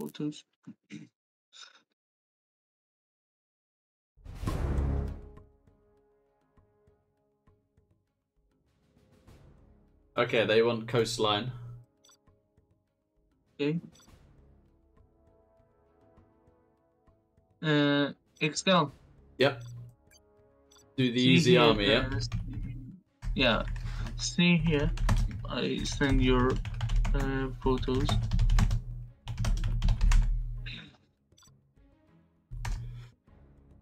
photos. Okay, they want coastline. Okay. Uh, ExCaL. Yep. Do the see easy here, army, yeah? uh, Yeah. See here. I send your uh, photos.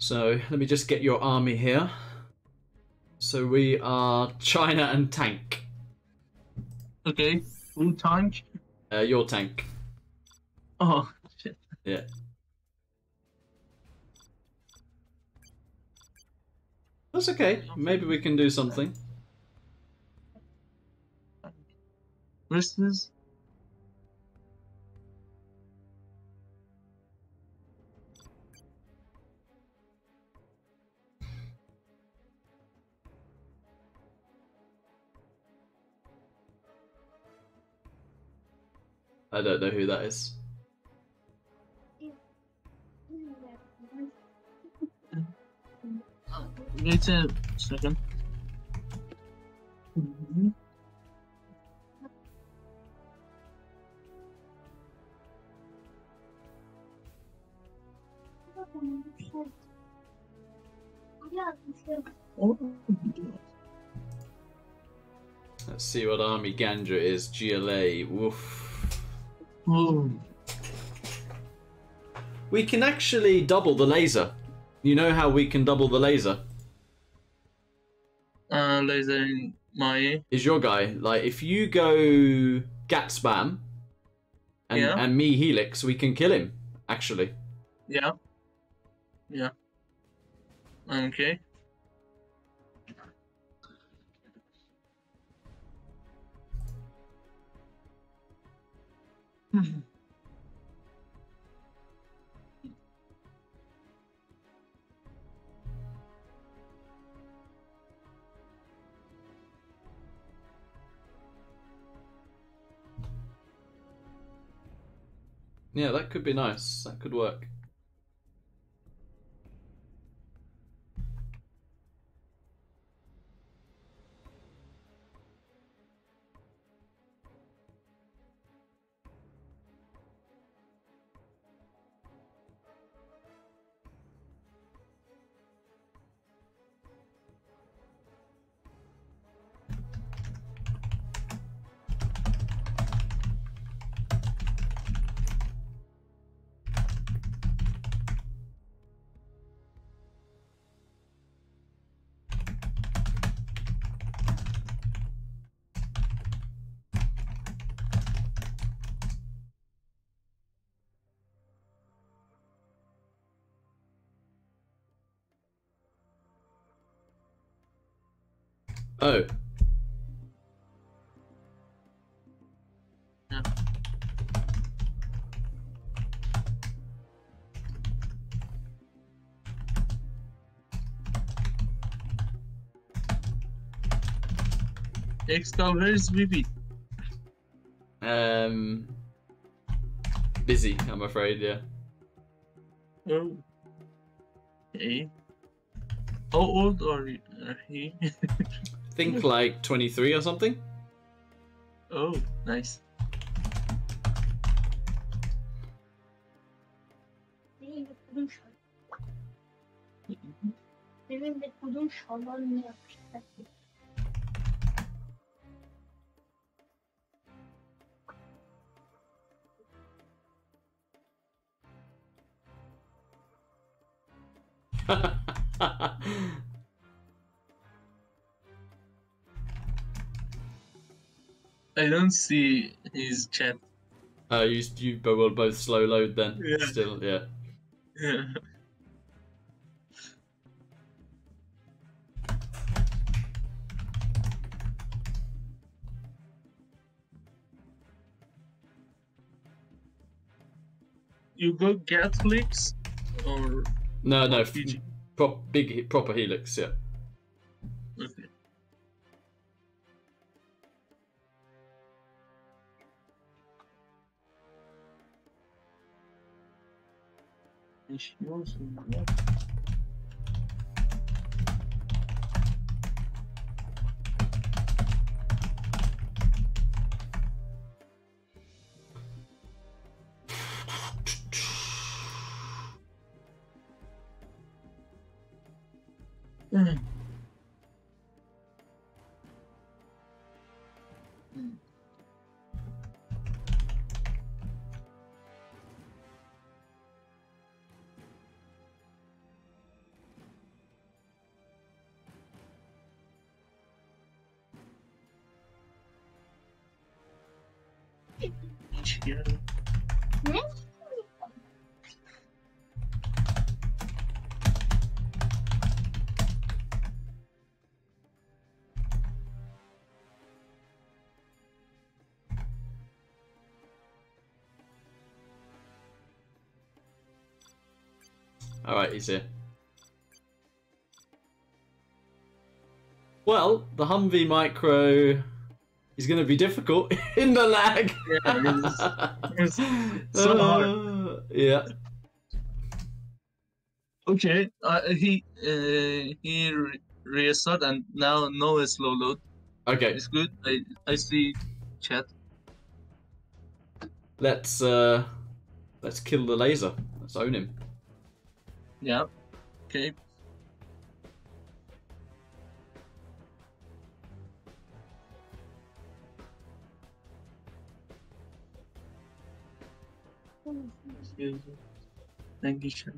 So let me just get your army here. So we are China and tank. Okay. Full tank. Uh, your tank. Oh shit. Yeah. That's okay. Maybe we can do something. Versus. I don't know who that is. Wait a second. Let's see what army Gandra is. GLA. Woof. Oh. We can actually double the laser. You know how we can double the laser? Uh, laser in my Is your guy like if you go Gat spam and, Yeah. and me Helix, we can kill him. Actually, yeah, yeah. Okay. Mm-hmm. yeah, that could be nice. That could work. Oh, Yeah. ExCaL, where is VP? um, busy. I'm afraid. Yeah. Oh. Okay. How old are you- are he? Think hmm. like 23 or something. oh, nice. I don't see his chat. uh, you you will both slow load then. Yeah. Still, yeah. Yeah. you go Catholics or No, no. Prop, big proper helix. Yeah. And she He's here. Well, the Humvee Micro is going to be difficult in the lag. Yeah, it's- so. Uh, yeah. Okay, uh, he uh, he re- restart and now no slow load. Okay, It's good. I I see chat. let's uh, let's kill the laser. Let's own him. Yeah. Okay. Thank you, chat.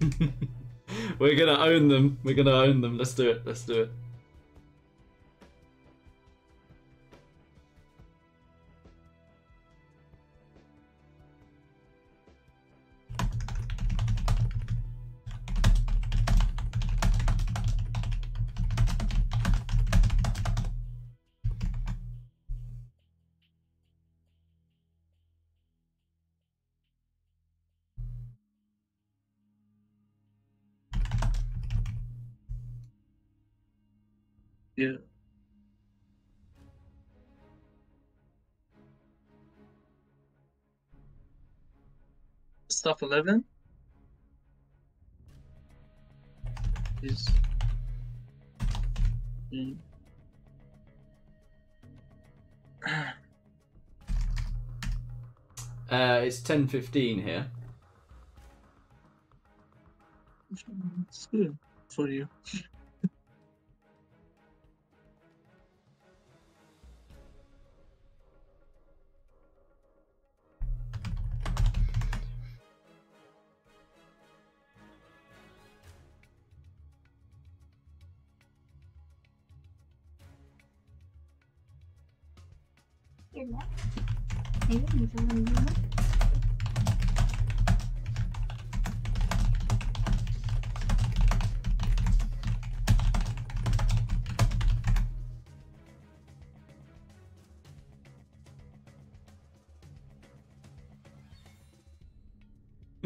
We're gonna own them. We're gonna own them. Let's do it. Let's do it. Stuff 11 is Mm. Uh, it's ten fifteen here. It's good for you.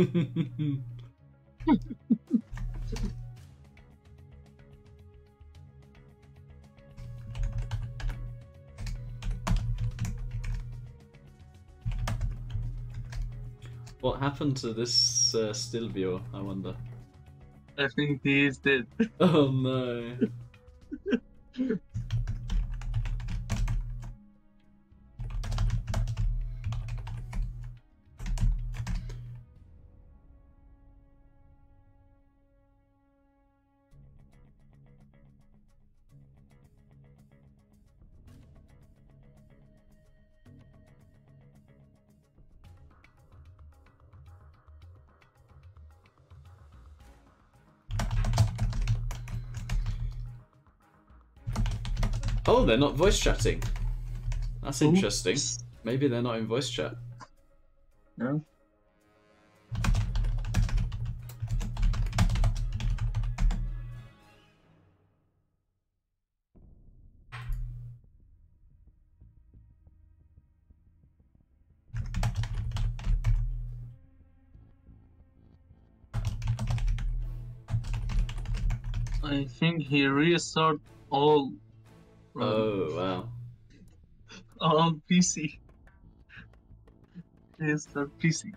what happened to this uh, Stilvior? I wonder. I think he is dead. Oh no. Oh, they're not voice chatting. That's interesting. Maybe they're not in voice chat. No. I think he restart all Oh wow. all PC. Restart PC.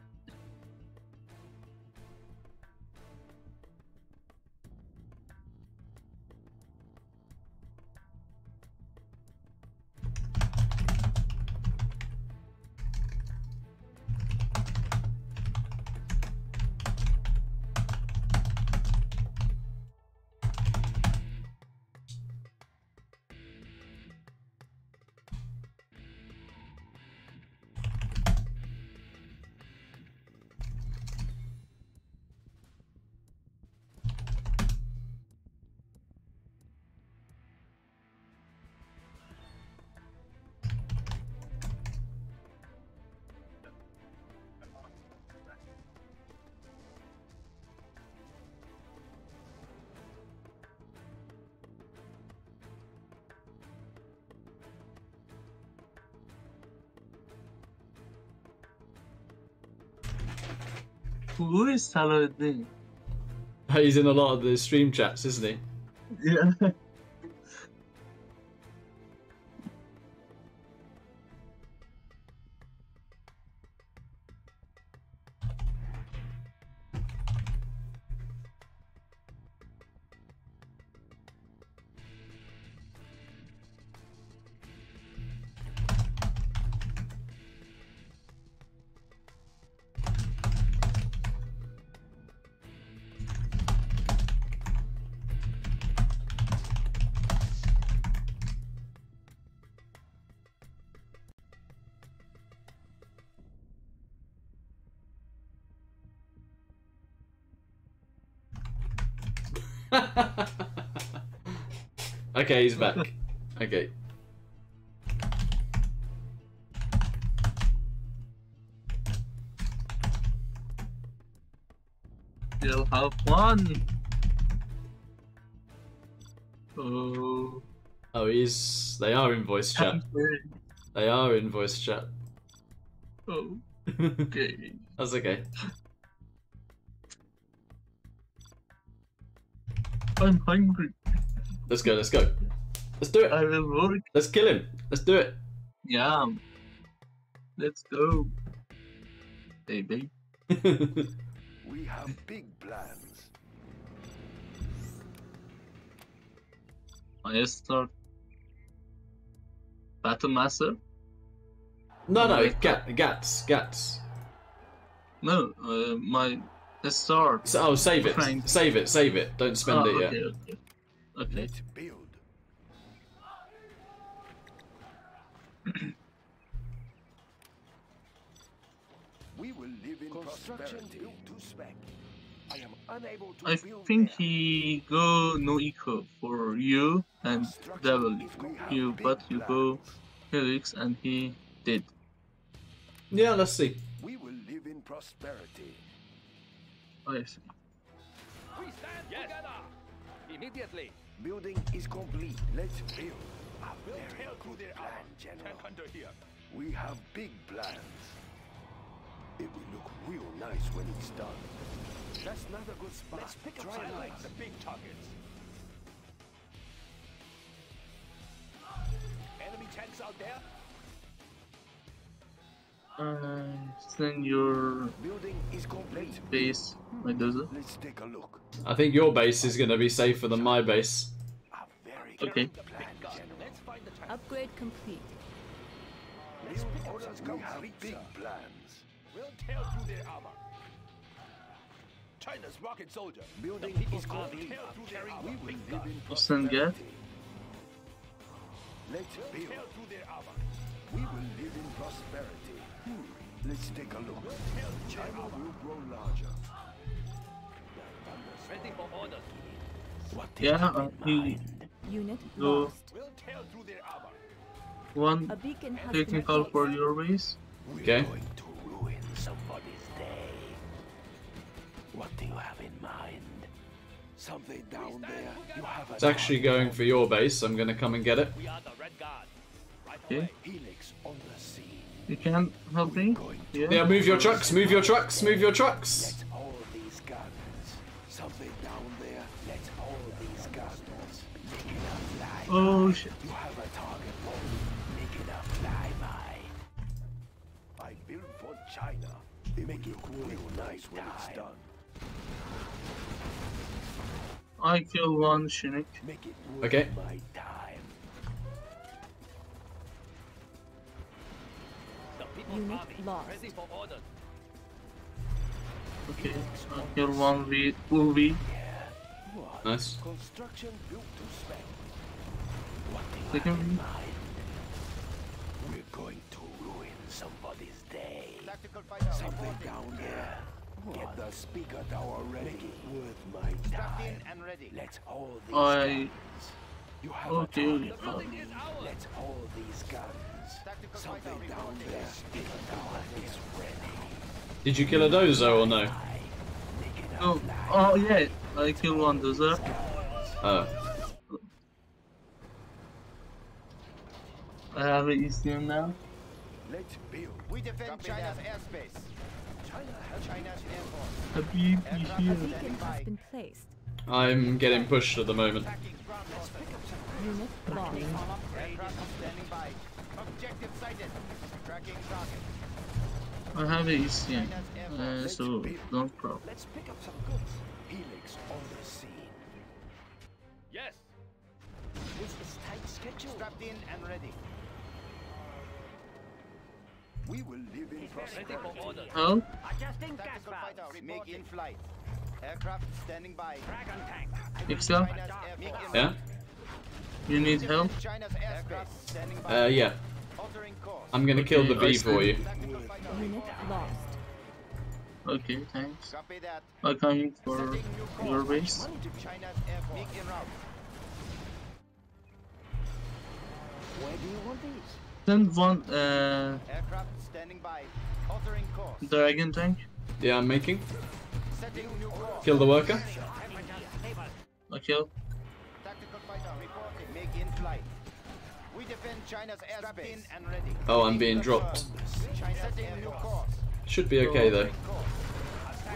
Who is Salahuddin? He's in a lot of the stream chats, isn't he? Yeah. Okay, he's back. Okay. You'll have fun. Oh. Oh, he's. They are in voice chat. They are in voice chat. Oh, Okay. That's okay. I'm hungry. Let's go. Let's go. Let's do it. I will work. Let's kill him. Let's do it. Yeah. Let's go. Baby. We have big plans. I start. Battle Master? no, no, Wait. Gat, Gats, Gats. No, uh, my let's start. So, oh, save it. Frank. Save it. Save it. Don't spend Oh, it yet. okay, okay. Okay. Let's build. we will live in prosperity. built to spec. I am unable to I build think there. he go no eco for you and devil you, but you go Helix and he did. Yeah, let's see. We will live in prosperity. Oh, I see. We stand together! Immediately! Building is complete. Let's build. A We'll very tear through good their plan, armor. General. Under here. We have big plans. It will look real nice when it's done. That's not a good spot. Let's pick up Try some like like the big targets. Enemy tanks out there? Uh, send your Building is complete. base, Medusa. Let's take a look. I think your base is going to be safer than my base. A very Okay. good plan, General. Let's find the. Upgrade complete. Let's pick up Orders we have complete, big sir. plans. We'll tear through their armor. China's rocket soldier. Building the is will complete. tear through their armor. We will Big live in prosperity. Let's We'll build. through their armor. We will live in prosperity. Hmm. Let's take a look. Tear through their China armor. will grow larger. Ready for orders. What Yeah, uh, he Unit Go. lost. We'll tear through their armor. one A beacon has technical for your base. Okay. going to ruin somebody's day. What do you have in mind? Something down there. You have a It's actually going for your base. I'm going to come and get it. We are the Red Guard. Right Okay. Helix on the scene. You can help me? Yeah. Yeah, move your trucks. Move your trucks. Move your trucks. Oh shit. You have a target hold. Make it a flyby. I built for China. It Make it real nice when it's done. I kill one Chinook. Make it Okay. my time. The people's Unit lost. Ready for orders. Okay. I kill one V UV. What? Nice. Construction built Second have in V. mind? We're going to ruin somebody's day. Something down there. Get the speaker tower ready. Make it worth my time. and ready. Let's hold these I guns. You have Okay, a okay. target for me. Let's hold these guns. Something down there. Speaker tower is ready. Did you kill a dozo or no? Make it a Oh, oh yeah. I killed one Dozer. Oh. I have an ECM now. Let's build. We defend China's airspace. China has China's air force. Habib A here. beacon has been placed. I'm getting pushed at the moment. Attacking ground forces. Unit lost. Standing by. Objective sighted. Tracking target. I have an ECM. Uh, so don't problem. Let's pick up some goods. Helix on the scene. Yes. This is tight schedule. Strapped in and ready. We will live in Ready prosperity. for orders. Oh, Tactical fighter. MiG in flight. Aircraft standing by. Dragon tank. ExCaL, China's air force. Yeah? you need help? China's airspace. Standing by. Uh, yeah. Altering course. I'm going to kill the Okay, I V for you. Unit lost. Okay, thanks. Copy that. I'm coming for Setting new course. your base. China's air force. MiG in route. Where do you want these? Send one uh, Aircraft standing by. Altering course. dragon tank. Yeah, I'm making. Setting new course. Kill the worker. I kill. Tactical fighter reporting. MiG in flight. We defend China's airspace. in and ready. Oh, I'm being dropped. Setting new course. Should be okay though.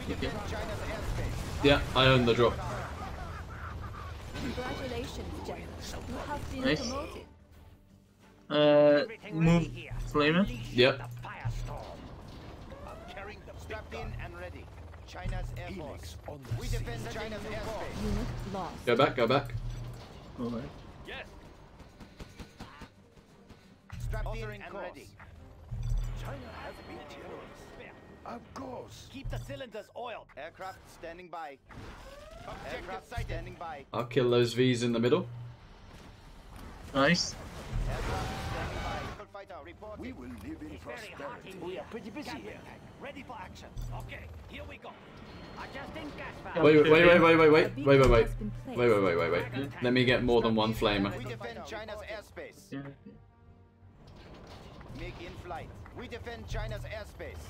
We defend China's airspace. Yeah, I own the drop. Congratulations, General. You have been Nice. promoted. Uh, move flamer. Yep. Strapped in and ready. China's air force. Helix on the We defend China's airspace. Unit lost. Go back, go back. Alright. Yes. Strapped in and ready. China has been generous. Of course. Keep the cylinders oiled. Aircraft standing by. Aircraft standing by. I'll kill those V's in the middle. Nice. Aircraft standing by. Eagle fighter reporting. We will live in prosperity. We are pretty busy here. Ready for action. Okay, here we go. Adjusting gas valve. Wait, wait, wait, wait, wait, wait, wait, wait, wait. has been placed. Wait, wait, wait, wait, wait. Let me get more than one flamer. We defend China's airspace. Yeah. MiG in flight. We defend China's airspace.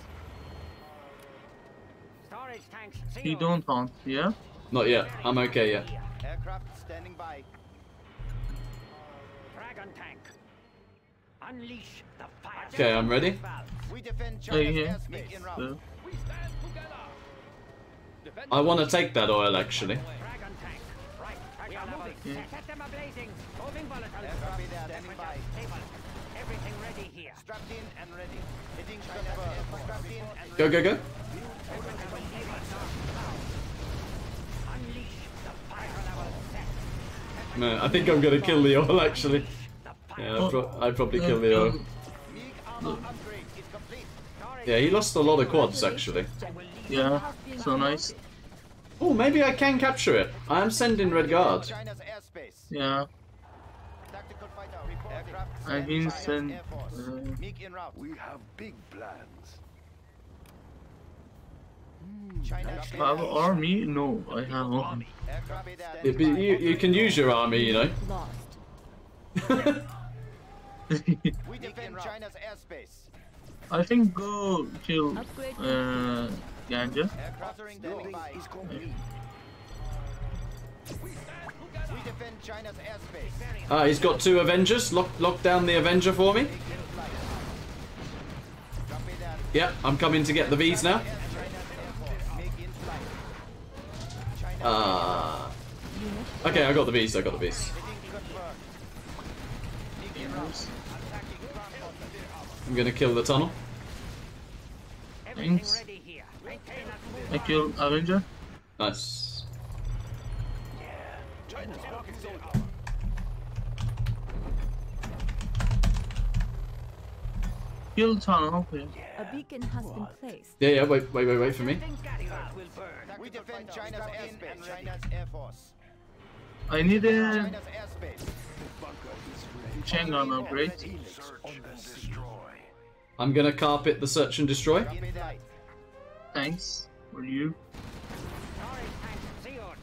Storage tanks He don't hunt, yeah? Not yet. I'm okay yet. Aircraft standing by. Dragon tank. Unleash the fire. Okay, I'm ready. We defend China's airspace. In We stand together. Defend I want to take that oil actually. Dragon tank. Right. Pressure level. Yeah. Set them ablazing. Moving volatile. Aircraft standing by. Stable. Everything ready here. Strapped in and ready. Hitting China's. Strapped in and Go, go, go. Unleash the fire level. Set. No, I think I'm gonna kill the oil actually. The fire. Yeah, I'd, pro- I'd probably kill the oil. MiG armor upgrade is complete. Yeah, he lost a lot of quads actually. yeah, so nice. Oh, maybe I can capture it. I am sending Red Guard. Yeah, Tactical fighter reporting. Aircraft I standing didn't by. send. Uh, MiG en route. We have big plans. China's have army? No, I have one. aircraft Yeah, standing but by. you, you can use your army, you know. Lost. We defend China's airspace. I think go kill Upgrade uh, Ganja. Aircraft standing by. Is complete. We defend China's airspace. Ah, he's got two Avengers. Lock, lock down the Avenger for me. MiG in flight. Copy that. Yeah, I'm coming to get the V's now. China's air force. MiG in flight. China Ah. okay, I got the V's. I got the V's. hitting confirmed. MiG en route. Attacking ground I'm gonna kill the tunnel. Everything Thanks. ready here. Maintain that I kill Avenger. Nice. China's rocket soldier. Kill tunnel. Okay. A beacon has been placed. Yeah, yeah. Wait, wait, wait, wait for me. Gas valve will burn. We defend China's airspace. China's air force. I need a China's airspace. chain gun upgrade. Search and destroy. I'm gonna carpet the search and destroy. Copy that. Thanks for you. Storage tanks sealed.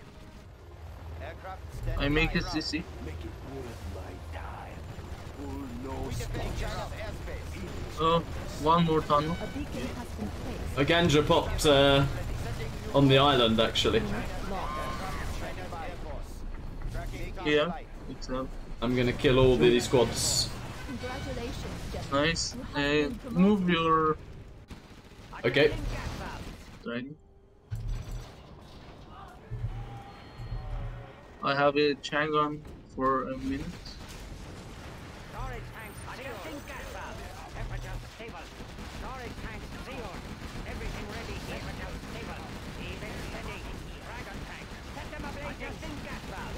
Aircraft standing I make by. a CC. Make it worth my time. Full no We defend China's airspace. Oh, one more tunnel. A beacon has been placed. A Ganja popped uh, on the island actually. Unit lost. China's air force. Tracking top Yeah, it's up. I'm gonna kill all the squads. Congratulations, General. Nice. Uh, move your Okay. Dragon. I have a chain gun for a minute. Storage tanks adjusting gas valve. Temperature stable. Storage tanks sealed. Everything ready. Temperature stable. Even steady. Dragon tank. Set them ablaze. Adjusting gas valve.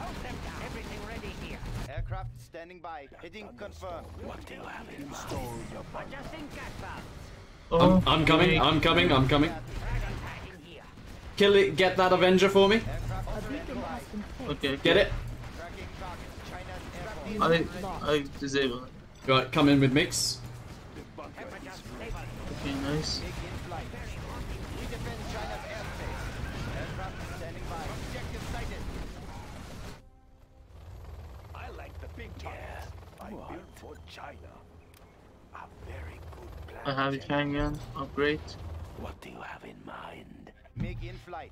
Hold them down. Everything ready here. Aircraft standing by. Hitting confirmed. What do you have in mind? Adjusting gas. Oh, I'm, I'm oh. coming. I'm coming. I'm coming. Dragon tank in here. Kill it. Get that Avenger for me. Aircraft A standing beacon by. has been placed. Okay. Get it. Tracking target. China's air force. I I disable it. Right, come in with mix. Okay, nice. I have a chain gun upgrade. What do you have in mind? MiG in flight.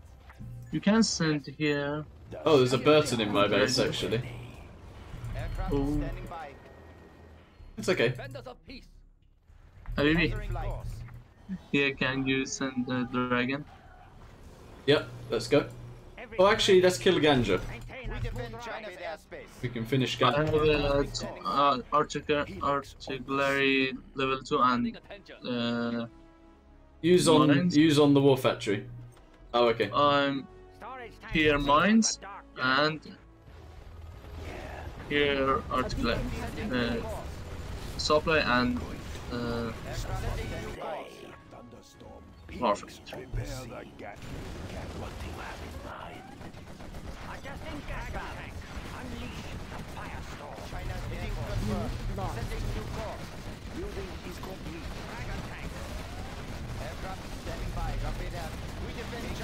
You can send here. Oh, there's a Burton in my base actually. Aircraft Aircraft Oh. standing by. It's okay. Defenders of peace. Habibi, here can you send the dragon? Yep, let's go. Every Oh, actually, let's kill Ganja. Maintain We a defend smooth China's ride. airspace. We can finish I Ganja. have a t- uh, artic- artillery level 2 and uh, Use on Mines? use on the war factory. Oh, okay. I'm Storage here mines and here artillery uh, supply and uh, Aircraft sending due course. Thunderstorm. perfect. Prepare the Gatling cat. What do you have in mind? Adjusting gas tank. Unleash the firestorm. China's hitting confirmed. Lost. Sending new course. Building is complete. Dragon tank. Aircraft standing by. Copy that. We defend China's Nice. air- China's air force. Objective sighted. The Gatling cannon is ready. Strapped in and ready. Yeah.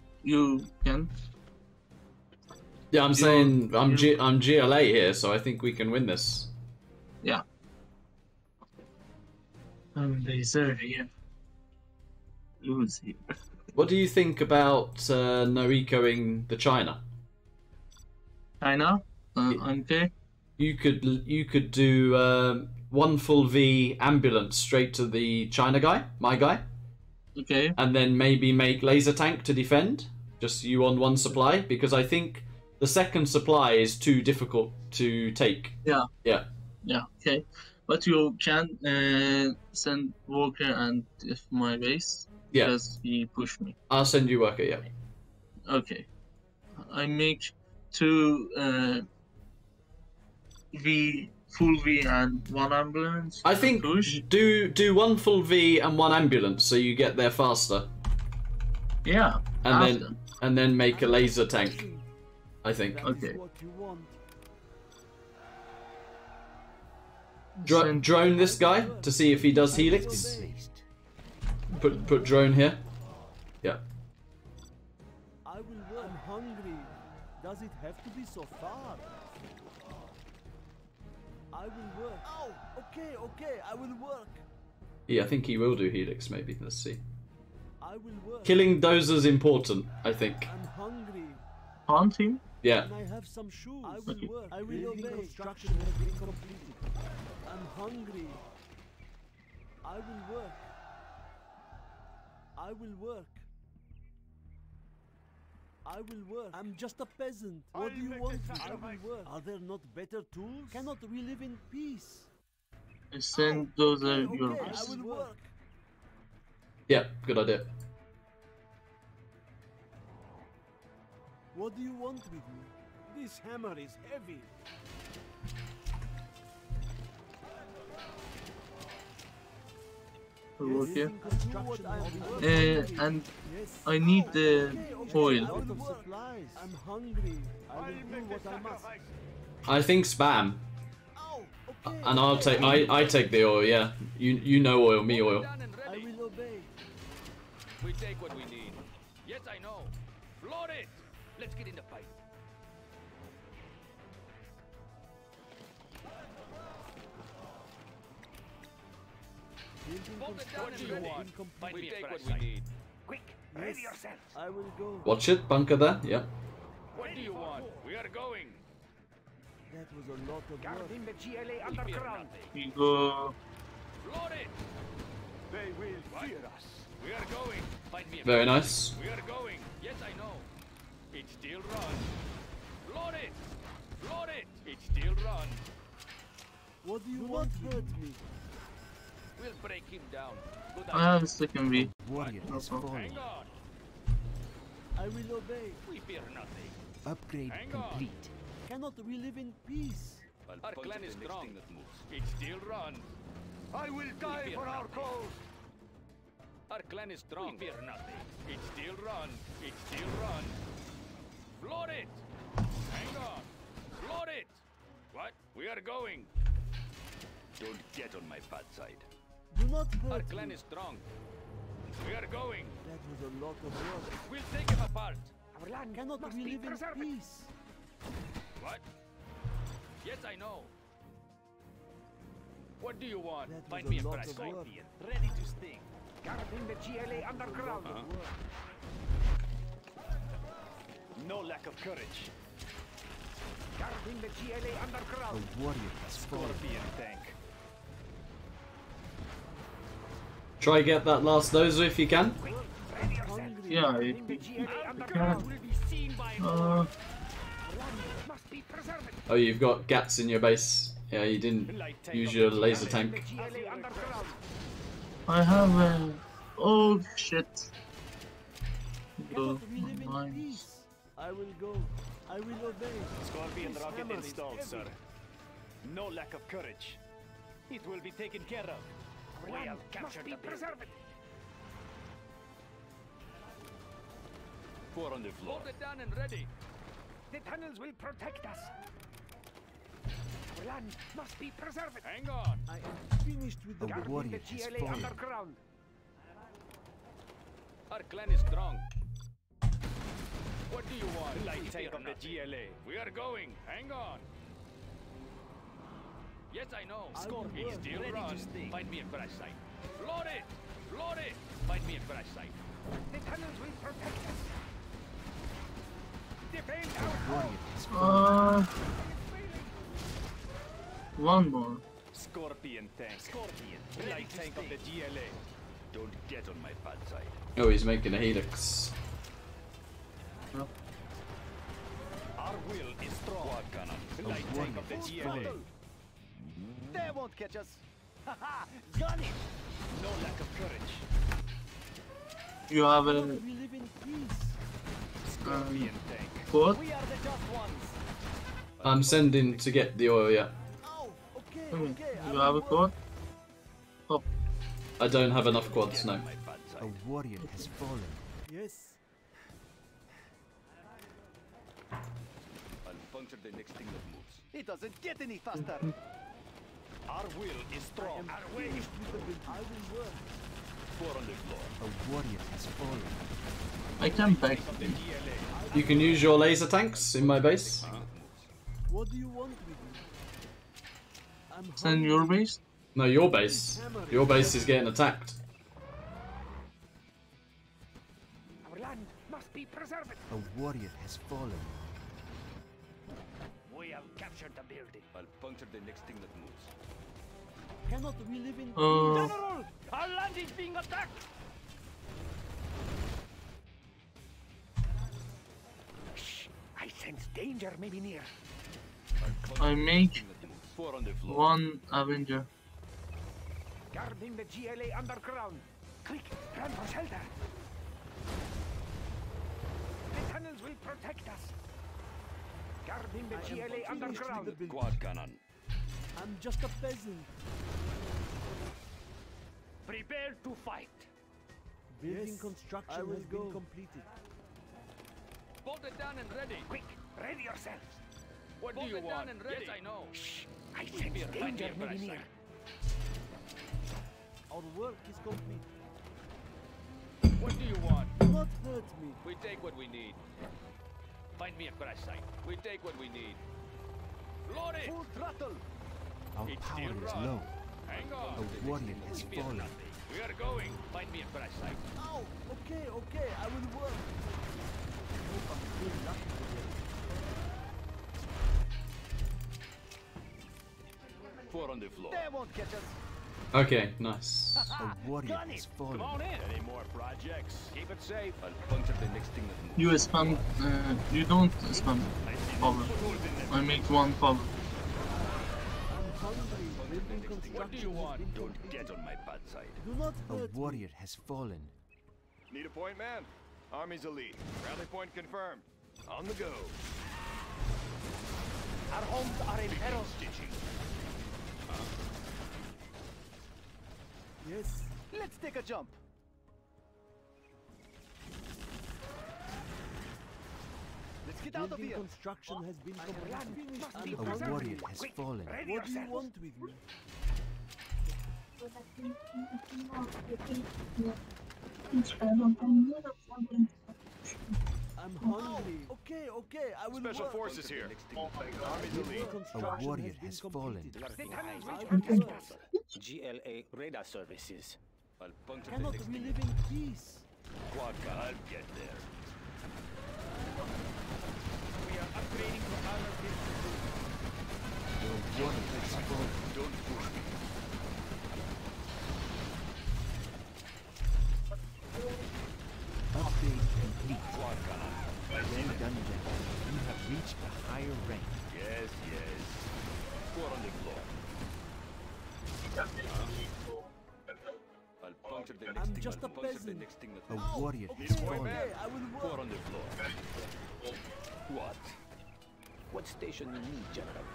you can. Yeah, I'm You- saying I'm G- you- I'm GLA here, so I think we can win this. Yeah. Um, laser here. Lose here. What do you think about uh, Norikoing the China? China, uh, Yeah. okay. You could you could do um, one full V ambulance straight to the China guy, my guy, Okay, and then maybe make laser tank to defend. Just you on one supply because I think the second supply is too difficult to take. Yeah. Yeah. yeah, okay. But you can uh, send Walker and if my base Yeah. because he pushed me. I'll send you worker. Yeah. Okay, I make two uh, V full V and one ambulance. I think push. do do one full V and one ambulance so you get there faster, Yeah, and after. then and then make a laser tank. I think. okay. Dro- drone this guy to see if he does helix. Put put drone here. Yeah. I will. I'm hungry. Does it have to be so far? I will work. Oh, okay, okay. I will work. Yeah, I think he will do helix. Maybe. Let's see. I will work. Killing dozer's important. I think. I'm hungry. Hunt him. Yeah. Can I have some shoes? I will work. I will obey. Construction has been completed. I'm hungry. I will work. I will work. I will work. I'm just a peasant. What do you want? I will work. Are there not better tools? Cannot we live in peace? I send oh, those are Okay, your I will work. Yeah. Good idea. What do you want with me? This hammer is heavy. Work here. Uh, and I need the foil. Out of supplies. I'm hungry. I will do what I must. I think spam, and I'll take I I take the oil. Yeah. You you know oil, me oil. I will obey. We take what we need. Quick, Yes, I will go. Watch it, bunker there. Yeah. What do you want? We are going. That was a lot of guarding the GLA underground. You go. Floor it. They will fear us. We are going. Find me a Very nice. We are going. Yes, I know. It still runs. Floor it. Floor it. It still runs. What do you want? hurt me. We'll break him down. Good I idea. have a second V. Warrior is falling. Hang on. I will obey. We fear nothing. Upgrade Hang on. complete. Cannot we live in peace? Our clan is strong. It still runs. I will die fear for our cause. Our clan is strong. We fear nothing. It still runs. It still runs. Floor it. Hang on. Floor it. What? We are going. Don't get on my bad side. Do not Our clan me. is strong. We are going. That was a lot of work. We'll take him apart. Our land Cannot must we be live in peace? What? Yes, I know. What do you want? That Find me a lot price of Ready to sting. Guarding the GLA underground. No lack of courage. Guarding the GLA underground. A warrior has Scorpion tank. Try get that last dozer if you can. Yeah, it, Guarding the GLA underground. Will be seen by uh, Our land must be preserved. Oh, you've got gats in your base. Yeah, you didn't use your laser tank. the GLA underground. I have a. Oh shit. Blue. Cannot we live in Mines. peace? I will go. I will obey. Scorpion rocket installed, sir. No lack of courage. It will be taken care of. Our land must be preserved. Four on the floor. Hold it down and ready. The tunnels will protect us. Our land must be preserved. Hang on. I am finished with the Guarding warrior the has GLA fallen. underground. Our clan is strong. What do you want? Light We tank of the. GLA. We are going. Hang on. Yes, I know. I will Scorpion work. still Ready run. Find me a crash site. Load it. Load it. Find me a crash site. The tunnels will protect us. Defend our Warrior home. Uh, one more. Scorpion tank. Scorpion. Light tank of the GLA. Don't get on my bad side. Oh, he's making a helix. Our will is strong. Quad cannon. Light tank of the GLA. They won't catch us. Haha! Gun it! No lack of courage. You have Cannot a we live in peace? Scorpion tank. quad? We are the just ones. I'm sending to get the oil, yeah. Oh, okay, Hmm, okay. I You have a quad? Oh, I don't have enough quads, no. On my bad side. warrior has fallen. Yes. I'll puncture the next thing that moves. It doesn't get any faster. Our will is strong. Our way is with the build. I will work. Four on the floor. A warrior has fallen. I can back. Of the You can use your laser tanks in my base. What do you want with me? I'm Send your base? No, your base. Your base is getting attacked. Our land must be preserved. A warrior has fallen. We have captured the building. I'll puncture the next thing that moves. Cannot we live in Uh, General, our land is being attacked. Shh! I sense danger may be near. I make Four on the floor. one Avenger. Guarding the GLA underground. Quick, run for shelter. The tunnels will protect us. Guarding the I GLA finished with the Quad cannon. I'm just a peasant. Prepare to fight. Building Yes, construction has go. been completed. Bolt it down and ready. Quick, ready yourselves. What Bolt do you it down want? and ready. Yes, I know. Shh! I Be sense a danger find me a may be price near. Our work is complete. What do you want? Do not hurt me. We take what we need. Find me a crash site. We take what we need. Load it! Full throttle. Our It's power is low. Hang on. A warrior has fallen. We are going. Find me a crash site. Oh, okay, okay, I will work. I hope I'm still lucky today. Four on the floor. They won't catch us. Okay, nice. A warrior has fallen. Come on in. Any more projects? Keep it safe. I'll puncture the next thing that moves. You spam. Uh, you don't spam power. I make one power. I'm hungry. Building construction What do you want? Don't get on my bad side. Do not A hurt me. warrior has fallen. Need a point, man? Army's elite. Rally point confirmed. On the go. Our homes are in peril. Yes, Let's take a jump. Let's get out of here. construction has been completed. land must be I'm preserved. hungry. A warrior has Quick, fallen. ready What do you want with me? I'm oh, hungry. Okay, okay, I will Special work. forces here. Army's elite. Warrior been has fallen. completed. The I will work. GLA radar services. I'll Cannot the next we live in peace? Quad. I'll get there. We are upgrading to armor piercing Your warrior has fallen. Don't push me. Upgrade complete. Quad gun. Well done, gentlemen. You have reached a higher rank. Yes, yes. Four on the just a peasant. next thing that A warrior Okay, has fallen. okay, I will Four work. on the floor. What? What station you need, General?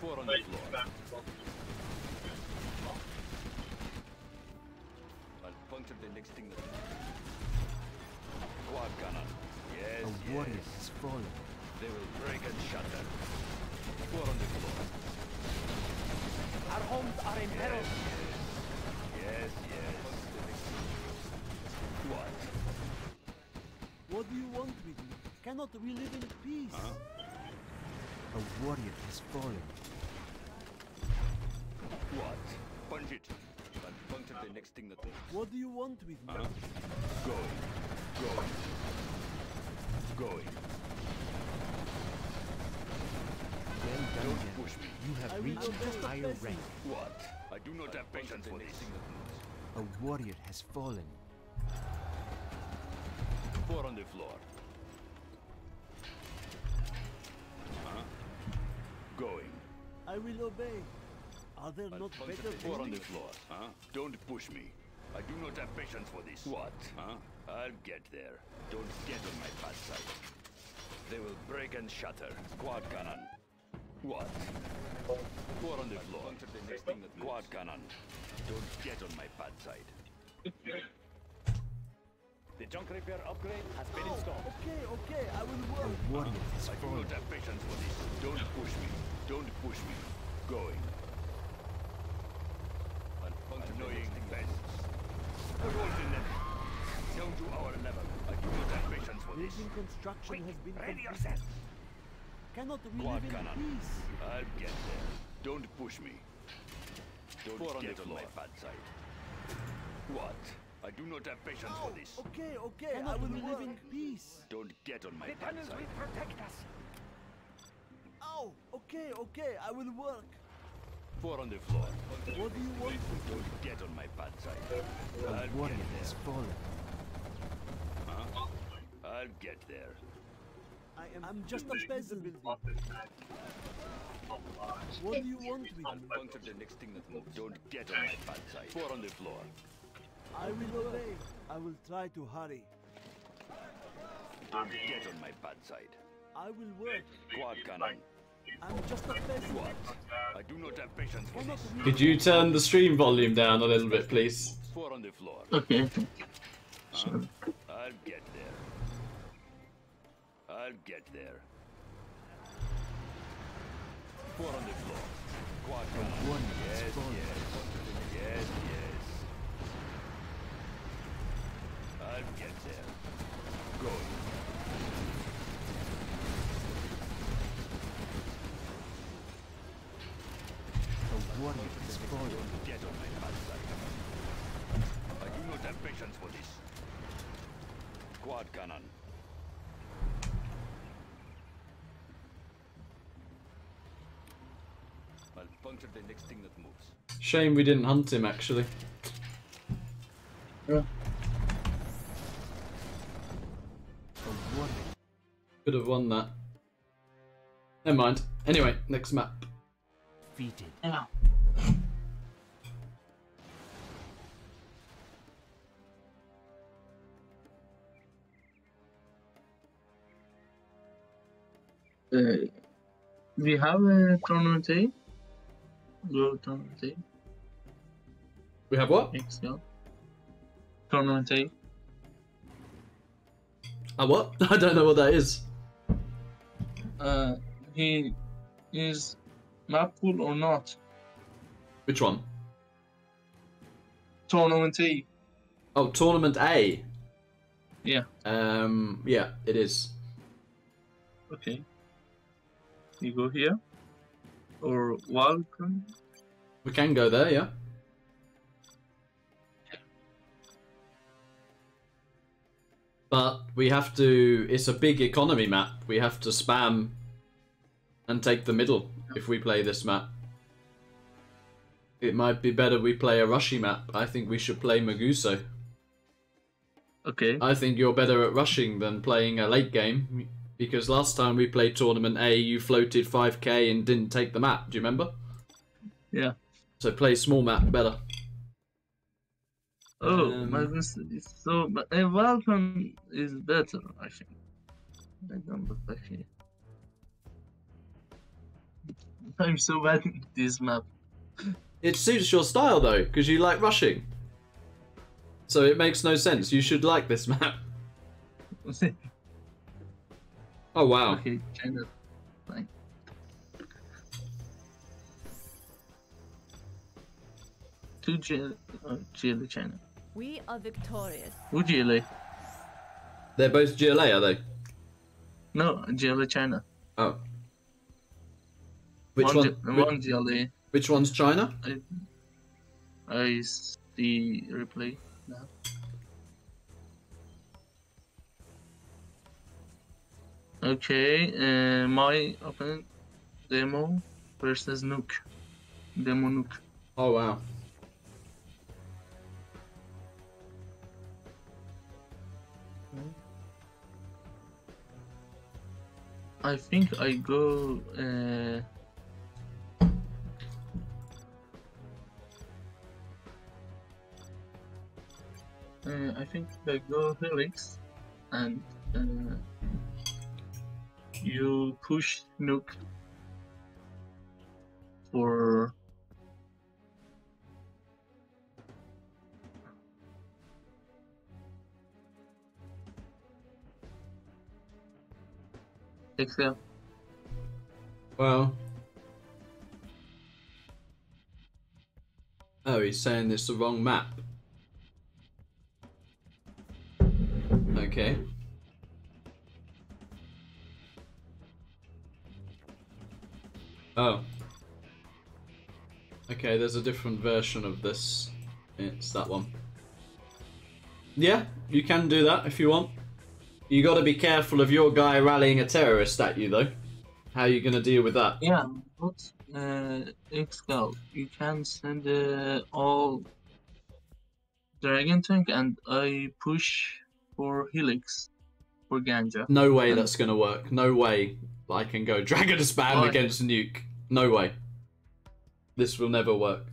Four on the floor. I'll puncture the next thing that. Quad cannon. Yes, A warrior yes. has fallen. They will break and shatter. Four on the floor. Our homes are in peril. Yes, yes. What? What do you want with me? Cannot we live in peace? A warrior has fallen. What? Punch it. I'll puncture the next thing that moves. What do you want with me? Huh? Going. Going. Going. Well done, Don't gentlemen. push me. You have will reached a higher peasant. rank. What? I do not have patience for this. A warrior has fallen. Four on the floor. Huh? Going. I will obey. Are there I'll not better the four on the floor. Huh? Don't push me. I do not have patience for this. What? Huh? I'll get there. Don't get on my bad side. They will break and shatter. Quad cannon. What? Four on the floor. The Quad cannon. Don't get on my bad side. The junk repair upgrade has been Oh, installed. okay, okay, I will A work. warrior has I do fallen. not have patience for this. Don't push me. Don't push me. Going. Annoying pests. Revolt in them. Down to our level. I do not have patience for this. Building construction has been Ready completed. yourself. Cannot we Quad live in peace? I'll get there. Don't push me. Don't Four on get the on my bad side. What? I do not have patience for oh, this. Okay, okay, I will we live in work? peace. Don't get on my The bad tunnels side. will protect us. Oh, okay, okay, I will work. Four on the floor. What do you want? Don't get on my bad side. A I'll warrior get has fallen. Huh? I'll get there. I am I'm just a peasant. What do you want with I'll me? puncture the next thing that moves. Don't get on my bad side. Four on the floor. I will obey. I will try to hurry. Don't get on my bad side. I will work. Quad cannon. I'm just a peasant. What? I do not have patience for this. Could you turn the stream volume down a little bit, please? Four on the floor. Okay. Huh? I'll get there. I'll get there. Four on the floor. Quad cannon. warrior has Yes, yes. Yes, yes. I'll get there. Going. A warrior has fallen. Get on my bad side. I do not have patience for this. Quad cannon. I'll puncture the next thing that moves. Shame we didn't hunt him, actually. Yeah. Could have won that. Never mind. Anyway, next map. Defeated. Yeah. Uh, we have a tournament A. Go tournament A. We have what? Next, yeah. Tournament A. A what? I don't know what that is. Uh, he is map pool or not? Which one? tournament A. Oh, tournament A. Yeah. Um. Yeah, it is. Okay. You go here. Or welcome. We can go there. Yeah. But we have to. It's a big economy map. We have to spam and take the middle if we play this map. It might be better we play a rushy map. I think we should play Maguso. Okay. I think you're better at rushing than playing a late game. Because last time we played Tournament A, you floated 5k and didn't take the map. Do you remember? Yeah. So play small map better. Oh, Um, my mistake. So, but a welcome is better, I think. I don't look back here. I'm so bad at this map. It suits your style though, because you like rushing. So it makes no sense. You should like this map. Oh wow. Okay, China. Fine. Two Chile, oh, Chile, China. We are victorious. Who Chile? They're both GLA, are they? No, GLA China. Oh. Which one? one? G- whi- one GLA. Which one's China? I, I see replay now. Okay, uh, my opponent demo versus Nuke. Demo Nuke. Oh wow. I think I go. Uh, uh, I think I go Helix, and uh, you push Nuke for. ExCaL. Well. Oh, he's saying it's the wrong map. Okay. Oh. Okay, there's a different version of this. It's that one. Yeah, you can do that if you want. You got to be careful of your guy rallying a terrorist at you, though. How are you going to deal with that? Yeah, but uh, you can send uh, all Dragon Tank and I push for Helix for Ganja. No way And that's going to work. No way I can go Dragon Spam Why? against Nuke. No way. This will never work.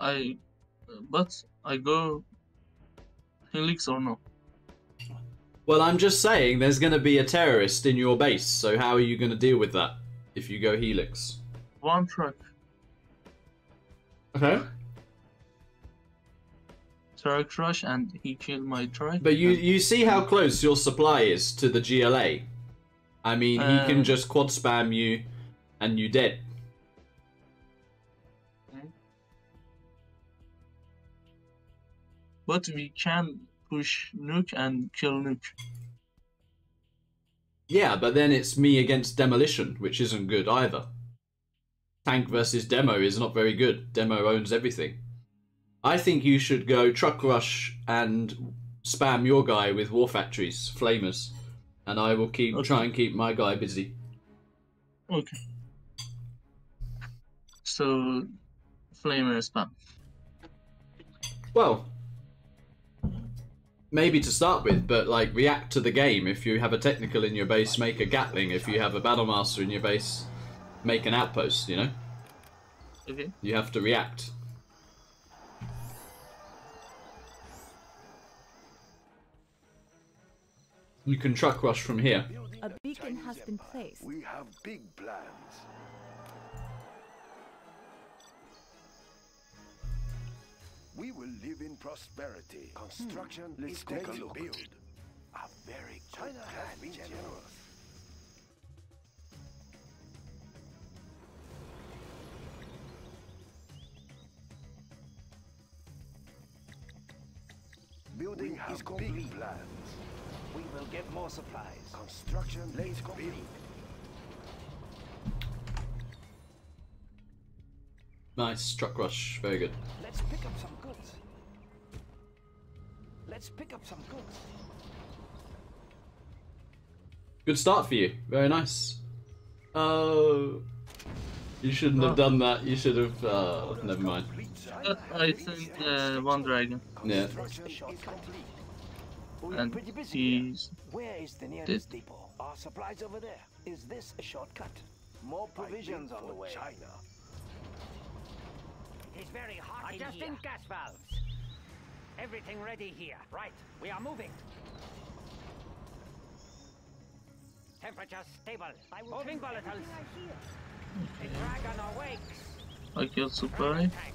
I, but I go Helix or no? Well, I'm just saying there's going to be a terrorist in your base, so how are you going to deal with that if you go Helix? One truck, Okay. truck rush, and he killed my truck. But you you see how close your supply is to the GLA. I mean, he can Uh, just quad spam you, and you dead. But we can push Nuke and kill Nuke. Yeah, but then it's me against demolition, which isn't good either. Tank versus demo is not very good. Demo owns everything. I think you should go truck rush and spam your guy with war factories, flamers, and I will keep try and keep my guy busy. Okay. So, flamer spam. Well, maybe to start with, but like react to the game. If you have a technical in your base, make a Gatling. If you have a battle master in your base, make an outpost. You know, Okay. you have to react. You can truck rush from here. A beacon has been placed. We have big plans. we will live in prosperity. Hmm. Construction hmm. Let's is take a look. build. A very good China plan, has been generous. generous. Building we is complete. Big plans. We will get more supplies. Construction is complete. complete. Nice truck rush, very good. Let's pick up some goods. Let's pick up some goods. Good start for you. Very nice. Oh, you shouldn't have done that. You should have. Uh, never mind. Uh, I sent uh, one dragon, Yeah. Construction is complete. We are and pretty busy he's Where is the nearest depot? Our supplies over there. Is this a shortcut? More provisions on the way. China. It is very hot in Adjusting gas valves. Everything ready here. Right, we are moving. Temperature stable. Moving volatiles. The dragon awakes. I killed supply Dragon tank.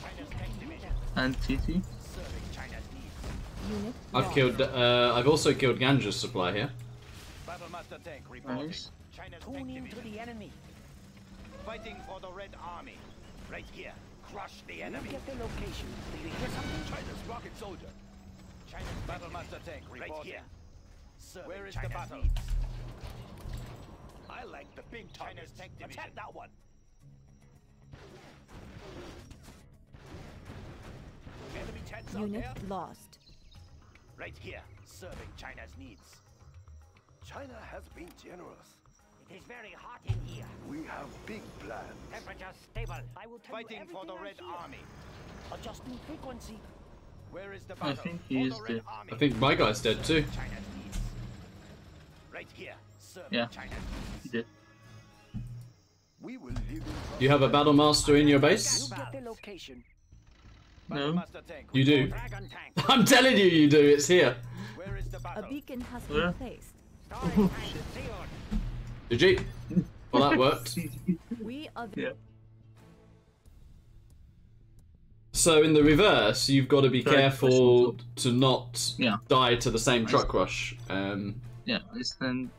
China's tank division. and TT. Serving China's needs. Unit I've killed. Uh, I've also killed Ganja's supply here. Battle Master Tank reporting. Nice. China's Tune into the enemy. Fighting for the Red Army. Right here. Crush the You enemy. get the location. Do you hear something? China's rocket soldier. China's Battle Master Tank reporting. Right here. Serving Where is China's the battle? needs. I like the big China's tank division. Attack that one. Enemy tanks out Unit there. lost. Right here. Serving China's needs. China has been generous. It is very hot in here. We have big plans. Temperature stable. I will tell Fighting you for the Red. Army. Adjusting frequency. Where is the I think For he is dead. Army. I think my guy's dead too. China's. Right here. Serving Yeah. China's He did. We will Do you have a battle master in your base? get the location. Battle No. You do. reporting. Dragon tank. I'm telling you, you do. It's here. Where is the A beacon has Where? been placed. Storage oh, tank sealed. Did you? Well, that worked. We are the yeah. So in the reverse, you've got to be Sorry, careful to not Yeah. die to the same truck rush. Um, Yeah, I sent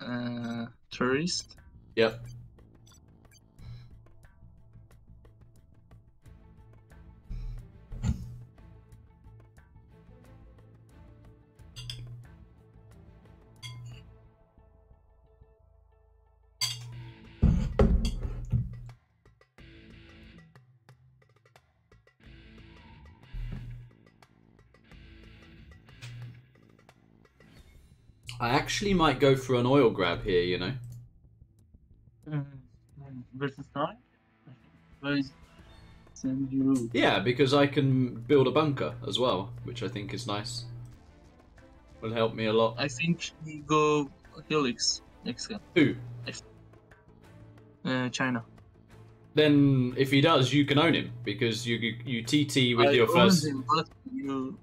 uh, tourist. yep. I actually might go for an oil grab here, you know. versus nine. Where is? Yeah, because I can build a bunker as well, which I think is nice. Will help me a lot. I think he go Helix next game. Who? Uh, China. Then, if he does, you can own him because you you, you TT with I your first. him, you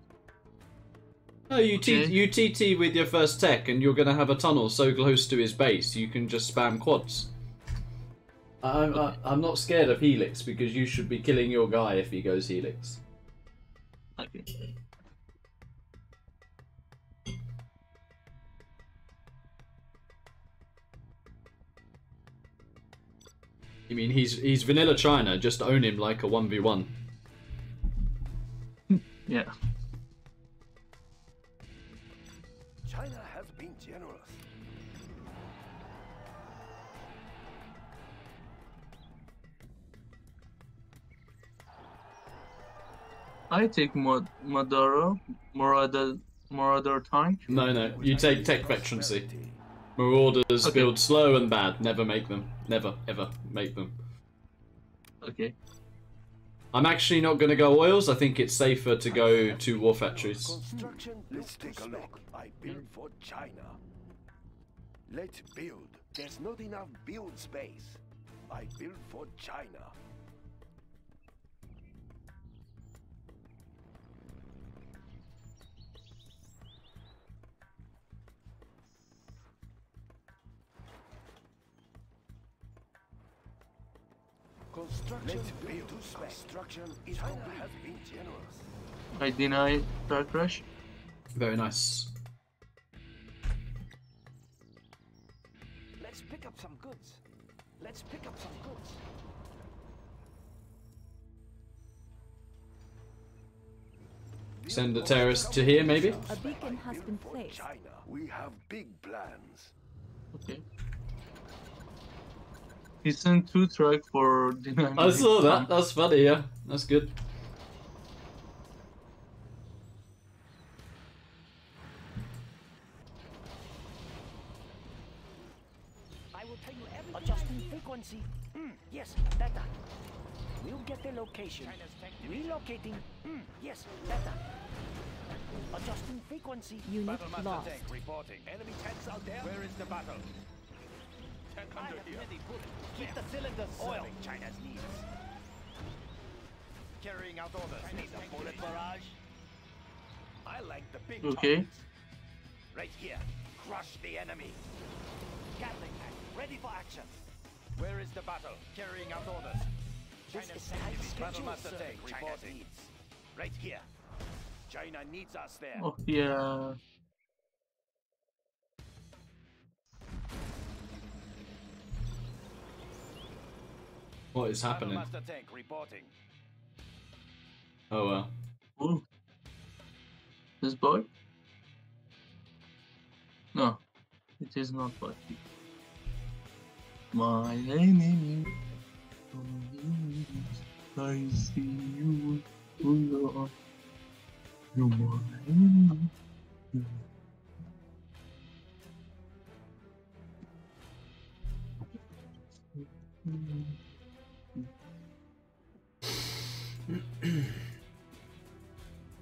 No, you T, Okay. you TT with your first tech, and you're gonna have a tunnel so close to his base you can just spam quads. I'm I, I'm not scared of Helix because you should be killing your guy if he goes Helix. okay. I mean, he's he's vanilla China. Just own him like a one v one. Yeah. I take Mod Madara, Marauder, Marauder tank. No, no, you take tech veterancy. Marauders Okay. build slow and bad. Never make them. Never ever make them. Okay. I'm actually not going to go oils. I think it's safer to go to war factories. Construction. Let's take a look. I build for China. Let's build. There's not enough build space. I build for China. Construction. Let's build. Construction is China has been generous. I deny Dark Rush. Very nice. Let's pick up some goods. Let's pick up some goods. Send the terrorist to here, maybe? A beacon has been placed. China, we have big plans. Okay. He sent two truck for dynamite. I saw that. That's funny, yeah. That's good. I will tell you everything. Adjusting frequency. Mm, yes, better. We'll get the location. Relocating. Mm, yes, better. Adjusting frequency. Unit lost. reporting. Enemy tanks out there? Where is the battle? Tank under here. Keep the cylinders oil. China's needs. Carrying out orders. Need a bullet barrage? I like the big Okay. targets. Right here. Crush the enemy. Gatling tank. Ready for action. Where is the battle? Carrying out orders. This China's is the high Battle sir. tank China's needs. Right here. China needs us there. Oh uh, yeah. What is happening? Master tank reporting. Oh well. Ooh. This boy? No, it is not boy. My enemy. I see you. who you are. You're my enemy.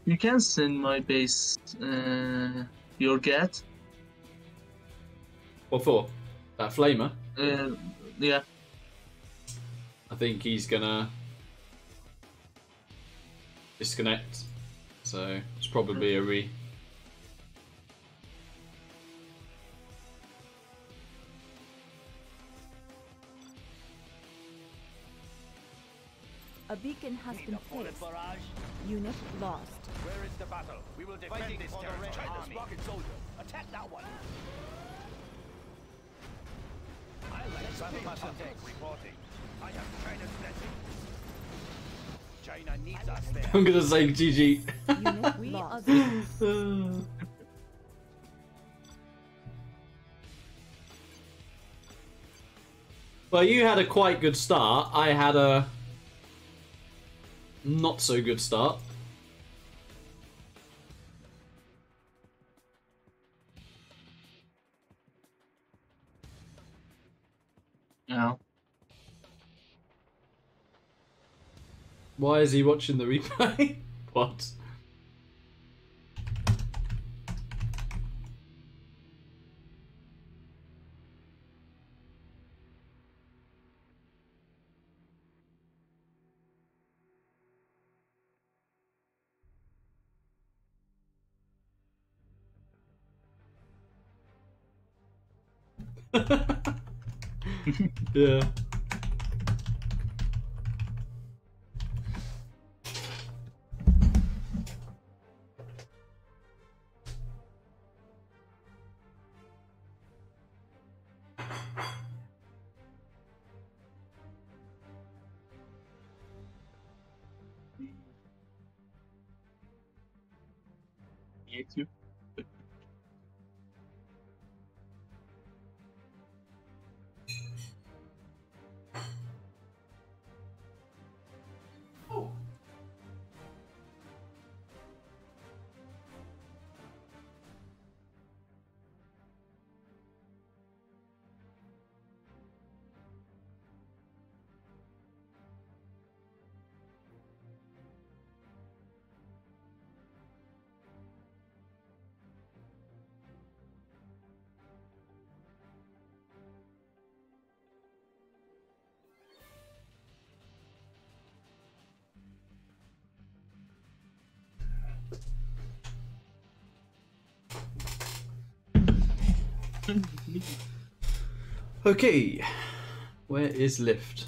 You can send my base uh, your get. What for? That flamer? Uh, yeah. I think he's gonna disconnect. So it's probably a re. A beacon has Need been placed. barrage? Unit lost. Where is the battle? We will defend Fighting this territory. Red China's Army. rocket soldier. Attack that one. I like Battle Master tank reporting. I have China's blessing. China needs us there. I'm gonna say GG. Unit We are lost. the well, you had a quite good start. I had a not so good start. Yeah. Why is he watching the replay? what? Yeah. Okay. Where is lift?